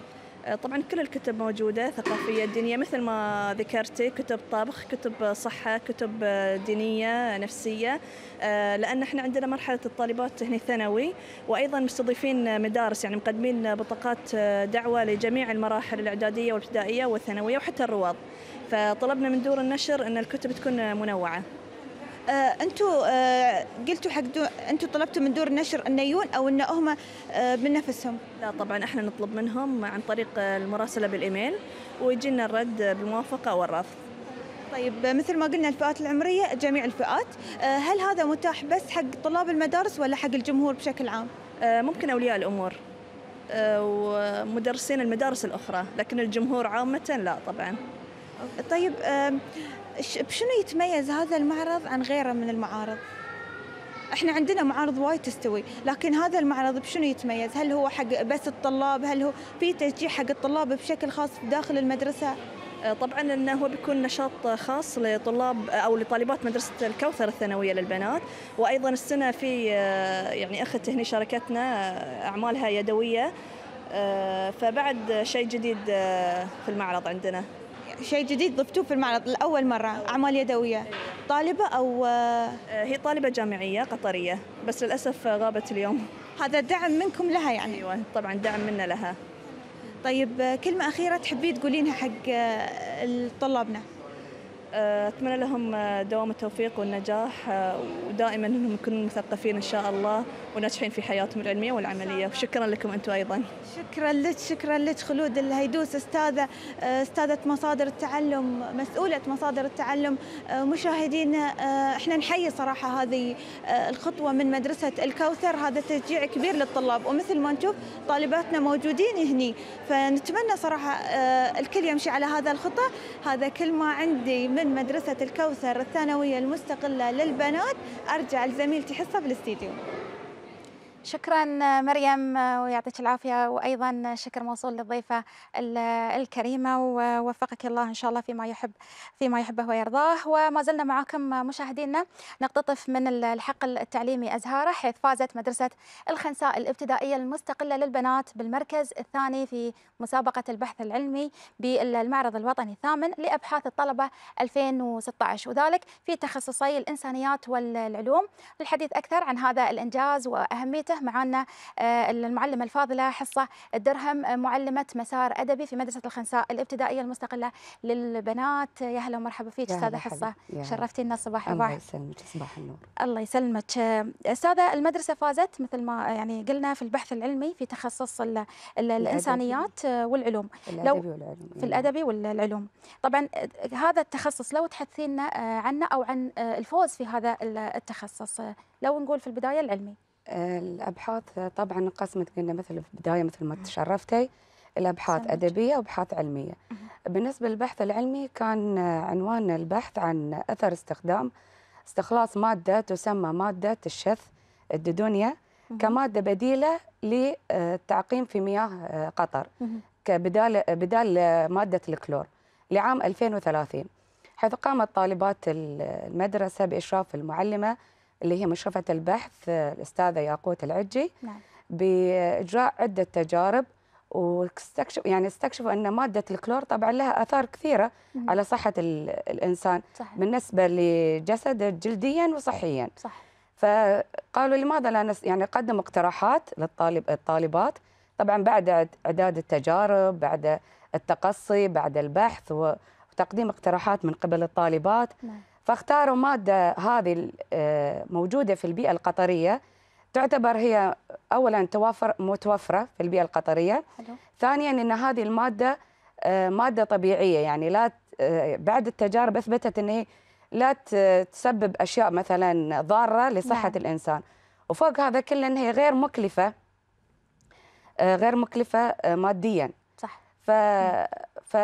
طبعا كل الكتب موجودة ثقافية دينية مثل ما ذكرتي كتب طبخ كتب صحة كتب دينية نفسية لأن إحنا عندنا مرحلة الطالبات هنا ثانوي وأيضا مستضيفين مدارس يعني مقدمين بطاقات دعوة لجميع المراحل الإعدادية والابتدائية والثانوية وحتى الروض فطلبنا من دور النشر أن الكتب تكون منوعة. آه أنتم آه قلتوا حق دو... أنتم طلبتوا من دور النشر انه يجون أو أن هم آه بنفسهم لا طبعا إحنا نطلب منهم عن طريق المراسلة بالإيميل ويجينا الرد بالموافقه أو الرفض. طيب مثل ما قلنا الفئات العمرية جميع الفئات. هل هذا متاح بس حق طلاب المدارس ولا حق الجمهور بشكل عام؟ ممكن أولياء الأمور ومدرسين المدارس الأخرى لكن الجمهور عامة لا طبعا. طيب بشنو يتميز هذا المعرض عن غيره من المعارض؟ إحنا عندنا معارض وايد تستوي، لكن هذا المعرض بشنو يتميز؟ هل هو حق بس الطلاب؟ هل هو في تشجيع حق الطلاب بشكل خاص داخل المدرسة؟ طبعا انه هو بيكون نشاط خاص لطلاب أو لطالبات مدرسة الكوثر الثانوية للبنات وأيضا السنة في يعني أخت هنا شاركتنا أعمالها يدوية فبعد شيء جديد في المعرض عندنا شيء جديد ضفتوه في المعرض لأول مرة أعمال يدوية. طالبة أو هي طالبة جامعية قطرية بس للأسف غابت اليوم. هذا دعم منكم لها يعني؟ أيوة طبعا دعم منا لها. طيب كلمة أخيرة تحبين تقولينها حق طلابنا؟ أتمنى لهم دوام التوفيق والنجاح ودائما إنهم يكونوا مثقفين إن شاء الله وناجحين في حياتهم العلمية والعملية. وشكرا لكم أنتم أيضا. شكرا لك شكرا لك خلود الهيدوس أستاذة أستاذة مصادر التعلم مسؤولة مصادر التعلم مشاهدينا إحنا نحيي صراحة هذه الخطوة من مدرسة الكوثر. هذا تشجيع كبير للطلاب ومثل ما نشوف طالباتنا موجودين هني. فنتمنى صراحة الكل يمشي على هذا الخطة. هذا كل ما عندي من من مدرسة الكوثر الثانوية المستقلة للبنات. أرجع لزميلتي حصة بالاستديو شكرا مريم ويعطيك العافية وأيضا شكر موصول للضيفة الكريمة ووفقك الله إن شاء الله فيما يحب فيما يحبه ويرضاه. وما زلنا معكم مشاهدينا. نقتطف من الحقل التعليمي أزهارة حيث فازت مدرسة الخنساء الابتدائية المستقلة للبنات بالمركز الثاني في مسابقة البحث العلمي بالمعرض الوطني الثامن لأبحاث الطلبة 2016 وذلك في تخصصي الإنسانيات والعلوم. للحديث أكثر عن هذا الإنجاز وأهميته وبركاته معنا آه، المعلمة الفاضلة حصة الدرهم آه، معلمة مسار أدبي في مدرسة الخنساء الابتدائية المستقلة للبنات. يا هلا ومرحبا فيك أستاذة حصة. شرفتينا صباح الله رباح يسلمك صباح النور. الله يسلمك. آه، أستاذة المدرسة فازت مثل ما يعني قلنا في البحث العلمي في تخصص ال- ال- الإنسانيات آه، والعلوم. الأدبي والعلوم في الأدبي والعلوم. طبعا آه، هذا التخصص لو تحدثينا آه، عنه أو عن آه، الفوز في هذا ال- التخصص آه، لو نقول في البداية العلمي. الأبحاث آه، طبعا انقسمت قلنا مثل في البداية مثل ما تشرفتي الأبحاث سلمك. أدبية وأبحاث علمية. بالنسبة للبحث العلمي كان عنوان البحث عن أثر استخدام استخلاص مادة تسمى مادة الشث الددونيا كمادة بديلة للتعقيم في مياه آه، قطر كبدال بدال مادة الكلور لعام 2030 حيث قامت طالبات ال- المدرسة بإشراف المعلمة اللي هي مشرفة البحث الأستاذة ياقوت العجي نعم. بإجراء عدة تجارب واستكشف يعني استكشفوا أن مادة الكلور طبعا لها آثار كثيرة مهم. على صحة ال- الإنسان. صحيح. بالنسبة لجسده جلديا وصحيا. صح فقالوا لماذا لا نس يعني قدموا اقتراحات للطالب الطالبات. طبعا بعد إعداد التجارب بعد التقصي بعد البحث وتقديم اقتراحات من قبل الطالبات. نعم. فاختاروا مادة هذه آه، موجودة في البيئة القطرية. تعتبر هي اولا توافر متوفرة في البيئة القطرية. حلو. ثانيا إن هذه المادة آه، مادة طبيعية يعني لا آه، بعد التجارب أثبتت إن هي لا تسبب أشياء مثلا ضارة لصحة نعم. الإنسان. وفوق هذا كله إن هي غير مكلفة آه، غير مكلفة آه، ماديا. صح. ف ف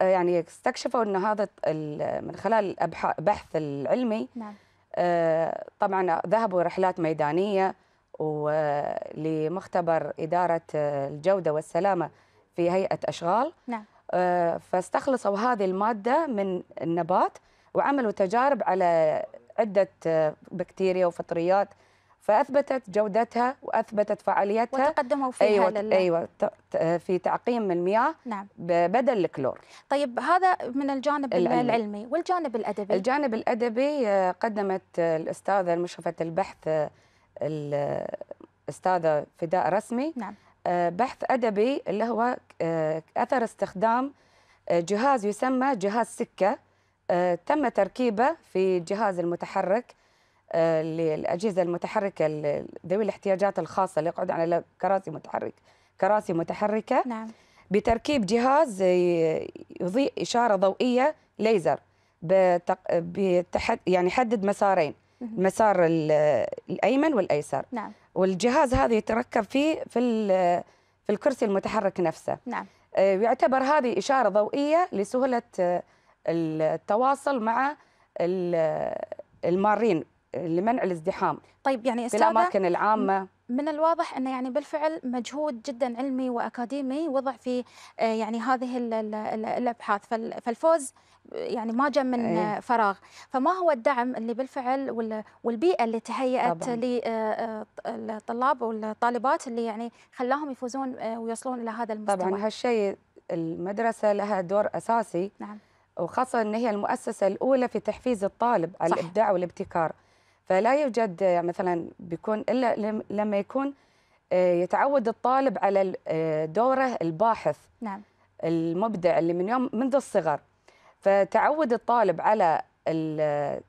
يعني استكشفوا إن هذا من خلال البحث العلمي نعم. آه، طبعا ذهبوا رحلات ميدانية ولمختبر إدارة آه، الجودة والسلامة في هيئة أشغال. نعم. آه، فاستخلصوا هذه المادة من النبات وعملوا تجارب على عدة آه، بكتيريا وفطريات فأثبتت جودتها وأثبتت فعاليتها. وتقدموا فيها أيوه لل- أيوه في تعقيم المياه نعم. بدل الكلور. طيب هذا من الجانب العلمي. العلمي والجانب الأدبي؟ الجانب الأدبي آه، قدمت آه، الأستاذة المشرفة البحث آه، الاستاذه فداء رسمي. نعم. بحث أدبي اللي هو أثر استخدام جهاز يسمى جهاز سكة. تم تركيبه في جهاز المتحرك. للأجهزة المتحركة ال- ذوي الاحتياجات الخاصة اللي يقعدون على كراسي متحرك كراسي متحركة. نعم. بتركيب جهاز يضيء إشارة ضوئية ليزر. بتق... بتحد... يعني يحدد مسارين. المسار ال- الأيمن والأيسر. نعم. والجهاز هذا يتركب فيه في في الكرسي المتحرك نفسه. نعم. آه، يعتبر هذه إشارة ضوئية لسهولة آه، التواصل مع ال- المارين. لمنع الازدحام. طيب يعني في أستاذة الأماكن العامة. من الواضح أنه يعني بالفعل مجهود جدا علمي وأكاديمي وضع في آه، يعني هذه ال- ال- ال- الأبحاث. فال- فالفوز يعني ما جاء من أي. آه، فراغ. فما هو الدعم اللي بالفعل وال- والبيئة اللي تهيأت. للطلاب والطالبات اللي يعني خلاهم يفوزون آه، ويصلون إلى هذا المستوى؟ طبعا هالشيء المدرسة لها دور أساسي. نعم. وخاصة أن هي المؤسسة الأولى في تحفيز الطالب على صح. الإبداع والابتكار. فلا يوجد آه، مثلا بيكون لم- لما يكون آه، يتعود الطالب على آه، دوره الباحث. نعم. المبدع اللي من يوم منذ الصغر. فتعود الطالب على ال-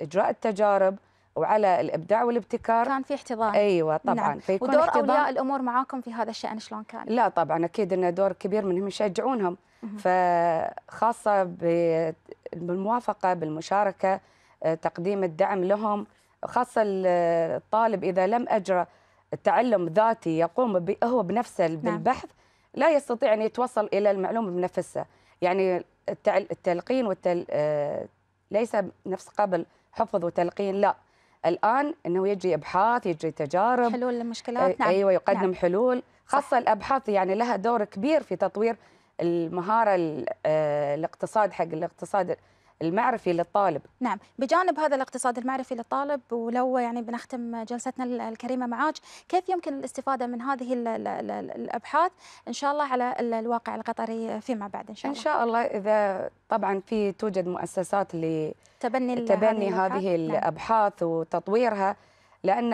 إجراء التجارب وعلى الإبداع والابتكار. كان في احتضان. أيوه طبعا. نعم. فيكون ودور احتضان. أولياء الأمور معاكم في هذا الشأن شلون كان؟ لا طبعا أكيد إنه دور كبير منهم يشجعونهم. فخاصة بالموافقة بالمشاركة آه، تقديم الدعم لهم. خاصة ال- الطالب إذا لم أجرى التعلم ذاتي يقوم هو بنفسه بالبحث لا يستطيع أن يتوصل إلى المعلومة بنفسه. يعني التلقين والتل... آه، ليس نفس قبل حفظ وتلقين لا. الآن إنه يجري أبحاث يجري تجارب حلول للمشكلات. نعم. أيوه يقدم نعم. حلول. خاصة الأبحاث يعني لها دور كبير في تطوير المهارة ال- آه، الاقتصاد حق الاقتصاد المعرفي للطالب نعم بجانب هذا الاقتصاد المعرفي للطالب ولو يعني بنختم جلستنا ال- الكريمة معاك كيف يمكن الاستفادة من هذه ال ال ال الأبحاث إن شاء الله على ال- الواقع القطري فيما بعد إن شاء إن الله شاء الله إذا طبعا في توجد مؤسسات تبني لتبني الأبحاث. هذه نعم. الأبحاث وتطويرها لأن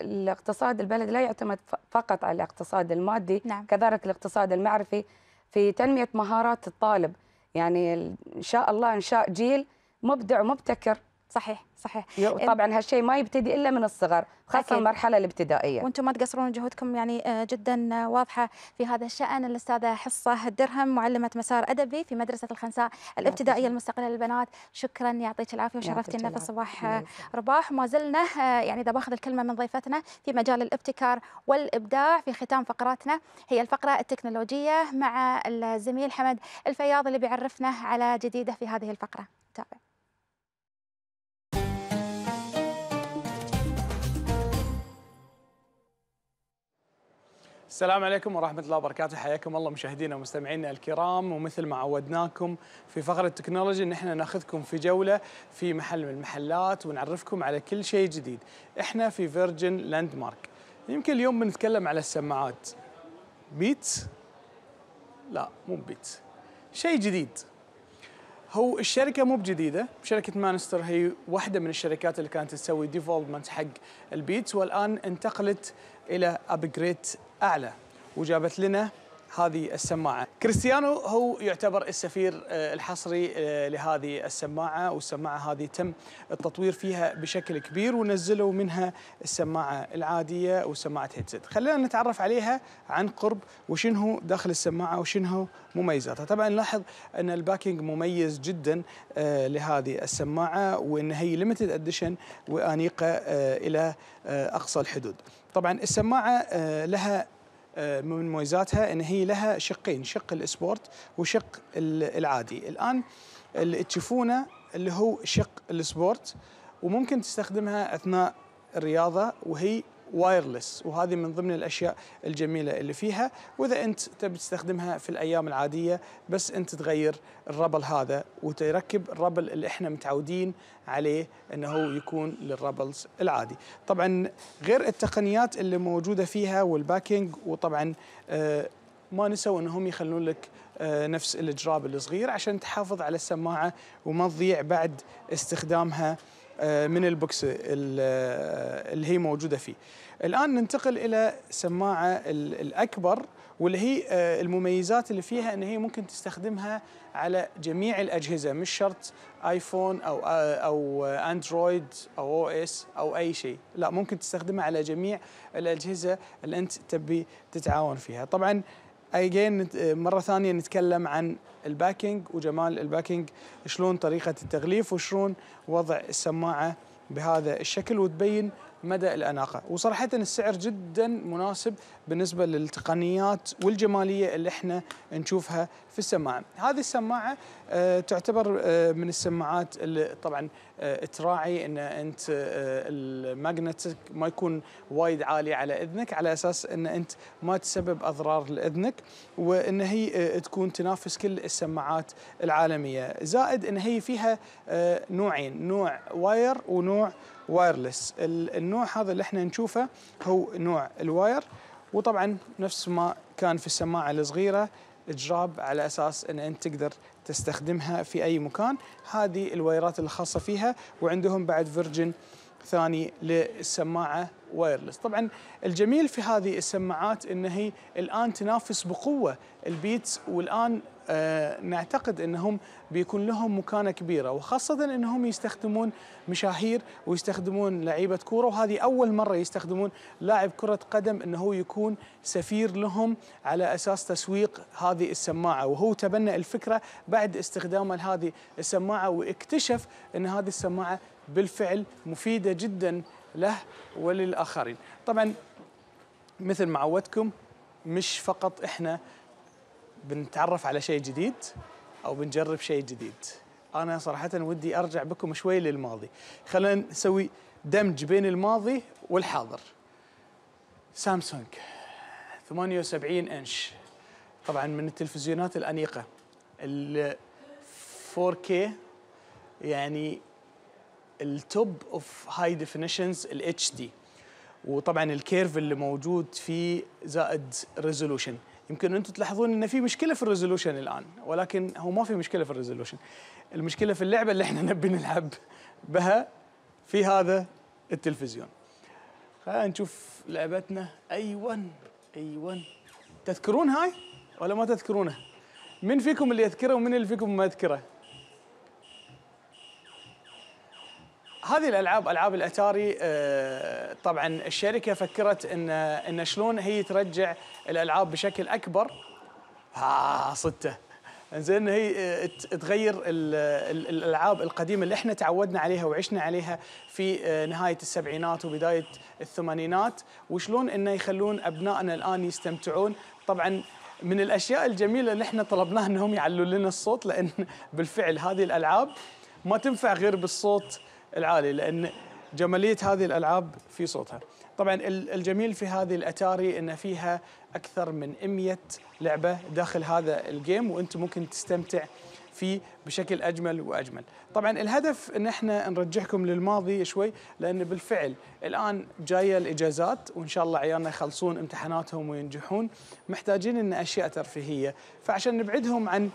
الاقتصاد البلد لا يعتمد فقط على الاقتصاد المادي نعم. كذلك الاقتصاد المعرفي في تنمية مهارات الطالب يعني إن شاء الله انشاء جيل مبدع ومبتكر. صحيح صحيح. طبعا هالشيء ما يبتدي إلا من الصغر خاصة أكيد. المرحلة الابتدائية. وأنتم ما تقصرون جهودكم يعني آه، جدا آه، واضحة في هذا الشأن. الأستاذة حصة الدرهم معلمة مسار أدبي في مدرسة الخنساء الابتدائية المستقلة للبنات. شكرا يعطيك العافية وشرفتينا في آه، رباح. وما زلنا آه، يعني إذا باخذ الكلمة من ضيفتنا في مجال الابتكار والإبداع في ختام فقراتنا هي الفقرة التكنولوجية مع الزميل حمد الفياض اللي بيعرفنا على جديده في هذه الفقرة. تابع. السلام عليكم ورحمة الله وبركاته. حياكم الله مشاهدينا ومستمعينا الكرام. ومثل ما عودناكم في فقرة ال technology إن إحنا نأخذكم في جولة في محل من المحلات ونعرفكم على كل شيء جديد. إحنا في Virgin Landmark يمكن اليوم بنتكلم على السماعات. Beats لا مو Beats شيء جديد. هو الشركة مو بجديدة. شركة Monster هي واحدة من الشركات اللي كانت تسوي development حق ال Beats والآن انتقلت إلى upgrade أعلى. وجابت لنا هذه السماعة. كريستيانو هو يعتبر السفير آه، الحصري آه، لهذه السماعة. والسماعة هذه تم التطوير فيها بشكل كبير ونزلوا منها السماعة العادية وسماعة headset خلينا نتعرف عليها عن قرب وشنو داخل السماعة وشنو مميزاتها. طبعا نلاحظ أن ال packaging مميز جدا آه، لهذه السماعة وأن هي limited edition وأنيقة إلى أقصى الحدود. طبعا السماعة آه، لها آه، من مميزاتها إن هي لها شقين شق ال sport وشق ال- العادي. الآن اللي تشوفونه اللي هو شق ال sport وممكن تستخدمها أثناء الرياضة وهي wireless وهذه من ضمن الأشياء الجميلة اللي فيها. وإذا أنت تبي تستخدمها في الأيام العادية بس أنت تغير الربل هذا وتركب الربل اللي إحنا متعودين عليه إنه يكون للربلز العادي. طبعا غير التقنيات اللي موجودة فيها وال packaging وطبعا آه، ما نسوا إنهم يخلون لك آه، نفس الجراب الصغير عشان تحافظ على السماعة وما تضيع بعد استخدامها. من ال box ال- آه، اللي هي موجودة فيه. الآن ننتقل إلى سماعة ال- الأكبر واللي هي آه، المميزات اللي فيها إن هي ممكن تستخدمها على جميع الأجهزة مش شرط آيفون أو آه، أو آه، أندرويد أو iOS أو أي شيء، لا ممكن تستخدمها على جميع الأجهزة اللي أنت تبي تتعاون فيها. طبعا again مرة ثانية نتكلم عن ال packaging وجمال ال packaging شلون طريقة التغليف وشلون وضع السماعة بهذا الشكل وتبين مدى الأناقة. وصراحه السعر جدا مناسب بالنسبة للتقنيات والجمالية اللي إحنا نشوفها في السماعة. هذه السماعة آه، تعتبر آه، من السماعات اللي طبعا آه، تراعي إن أنت الماجنتيك ما يكون وايد عالي على إذنك على أساس إن أنت ما تسبب أضرار لإذنك وإن هي تكون تنافس كل السماعات العالمية. زائد إن هي فيها نوعين نوع wire ونوع wireless ال- النوع هذا اللي إحنا نشوفه هو نوع ال wire وطبعا نفس ما كان في السماعة الصغيرة جراب على أساس إن أنت تقدر تستخدمها في أي مكان. هذه الوايرات الخاصة فيها وعندهم بعد version ثاني للسماعة wireless طبعا الجميل في هذه السماعات إن هي الآن تنافس بقوة ال Beats والآن آه نعتقد إنهم بيكون لهم مكانة كبيرة وخاصة إنهم يستخدمون مشاهير ويستخدمون لعيبة كورة وهذه أول مرة يستخدمون لاعب كرة قدم إنه هو يكون سفير لهم على أساس تسويق هذه السماعة. وهو تبنى الفكرة بعد استخدامه لهذه السماعة واكتشف إن هذه السماعة بالفعل مفيدة جدا له وللآخرين. طبعا مثل ما عودتكم مش فقط إحنا بنتعرف على شيء جديد أو بنجرب شيء جديد. أنا صراحة ودي أرجع بكم شوي للماضي. خلينا نسوي دمج بين الماضي والحاضر. سامسونج 78 إنش. طبعا من التلفزيونات الأنيقة. ال 4K يعني ال top of high definitions ال HD وطبعا ال curve اللي موجود فيه زائد resolution يمكن أنتم تلاحظون إن في مشكلة في ال resolution الآن ولكن هو ما في مشكلة في ال resolution المشكلة في اللعبة اللي إحنا نبي نلعب بها في هذا التلفزيون. خلينا نشوف لعبتنا. أيوه أيوه تذكرون هاي ولا ما تذكرونه؟ من فيكم اللي يذكره ومن اللي فيكم ما يذكره؟ هذه الألعاب ألعاب الأتاري آه، طبعا الشركة فكرت إن إن شلون هي ترجع الألعاب بشكل أكبر. ها صدته. زين هي آه، تغير ال- ال- الألعاب القديمة اللي إحنا تعودنا عليها وعشنا عليها في آه، نهاية السبعينات وبداية الثمانينات وشلون إنه يخلون أبنائنا الآن يستمتعون. طبعا من الأشياء الجميلة اللي إحنا طلبناها إنهم يعلوا لنا الصوت لأن بالفعل هذه الألعاب ما تنفع غير بالصوت العالي لأن جمالية هذه الألعاب في صوتها. طبعا ال- الجميل في هذه الأتاري إن فيها أكثر من 100 لعبة داخل هذا الجيم وأنت ممكن تستمتع فيه بشكل أجمل وأجمل. طبعا الهدف إن إحنا نرجعكم للماضي شوي لأن بالفعل الآن جاية الإجازات وإن شاء الله عيالنا يخلصون امتحاناتهم وينجحون محتاجين إن أشياء ترفيهية فعشان نبعدهم عن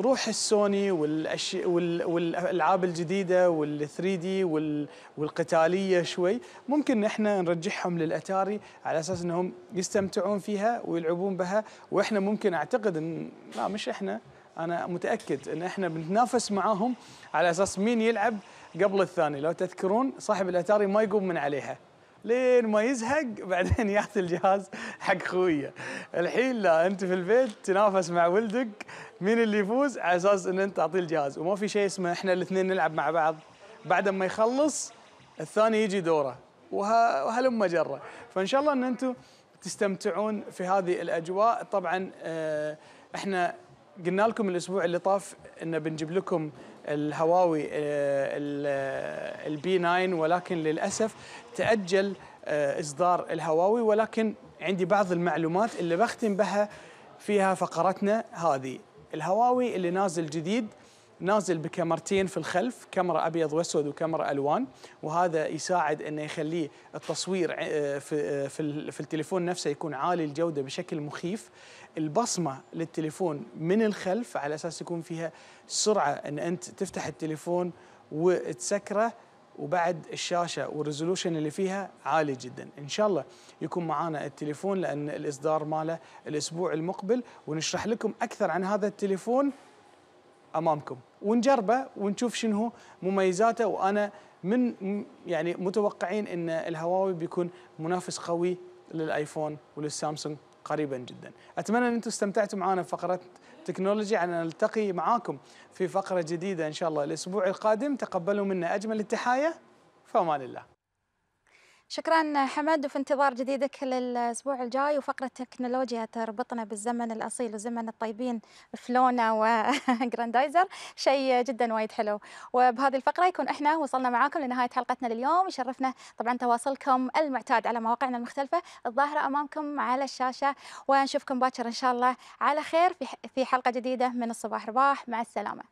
روح السوني والأش... وال... والألعاب الجديدة وال 3 دي وال... والقتالية شوي. ممكن إحنا نرجعهم للأتاري على أساس إنهم يستمتعون فيها ويلعبون بها. وإحنا ممكن أعتقد ان لا مش إحنا. أنا متأكد إن إحنا بنتنافس معاهم على أساس مين يلعب قبل الثاني. لو تذكرون صاحب الأتاري ما يقوم من عليها. لين ما يزهق بعدين يأخذ الجهاز حق خويه. الحين لا أنت في البيت تنافس مع ولدك مين اللي يفوز؟ على أساس إن أنت تعطيه الجهاز وما في شيء اسمه إحنا الاثنين نلعب مع بعض. بعد ما يخلص الثاني يجي دوره. وه- وهلم جره. فإن شاء الله إن أنتم تستمتعون في هذه الأجواء. طبعا آه، إحنا قلنا لكم الأسبوع اللي طاف إن بنجيب لكم الهواوي البي 9 ولكن للأسف تأجل آه، إصدار الهواوي. ولكن عندي بعض المعلومات اللي بختم بها فيها فقرتنا هذه. الهواوي اللي نازل جديد نازل بكاميرتين في الخلف كاميرا أبيض وأسود وكاميرا ألوان وهذا يساعد إنه يخليه التصوير آه، في آه، في ال- في التليفون نفسه يكون عالي الجودة بشكل مخيف. البصمة للتليفون من الخلف على أساس يكون فيها سرعة إن أنت تفتح التليفون وتسكره وبعد الشاشة والريزولوشن اللي فيها عالي جدا. إن شاء الله يكون معانا التليفون لأن الإصدار ماله الأسبوع المقبل. ونشرح لكم أكثر عن هذا التليفون أمامكم. ونجربه ونشوف شنو مميزاته. وأنا من يعني متوقعين إن الهواوي بيكون منافس قوي للآيفون وللسامسونج قريبا جدا. أتمنى إن أنتم استمتعتوا معنا في فقرة تكنولوجيا نلتقي معاكم في فقرة جديدة إن شاء الله الأسبوع القادم. تقبلوا منا أجمل التحايا. فأمان الله. شكرا حمد وفي انتظار جديدك للأسبوع الجاي وفقرة تكنولوجيا تربطنا بالزمن الأصيل وزمن الطيبين فلونا وجراندايزر <laughs> شيء جدا وايد حلو. وبهذه الفقرة يكون إحنا وصلنا معاكم لنهاية حلقتنا لليوم. يشرفنا طبعا تواصلكم المعتاد على مواقعنا المختلفة الظاهرة أمامكم على الشاشة. ونشوفكم باكر إن شاء الله على خير في حلقة جديدة من الصباح. رباح مع السلامة.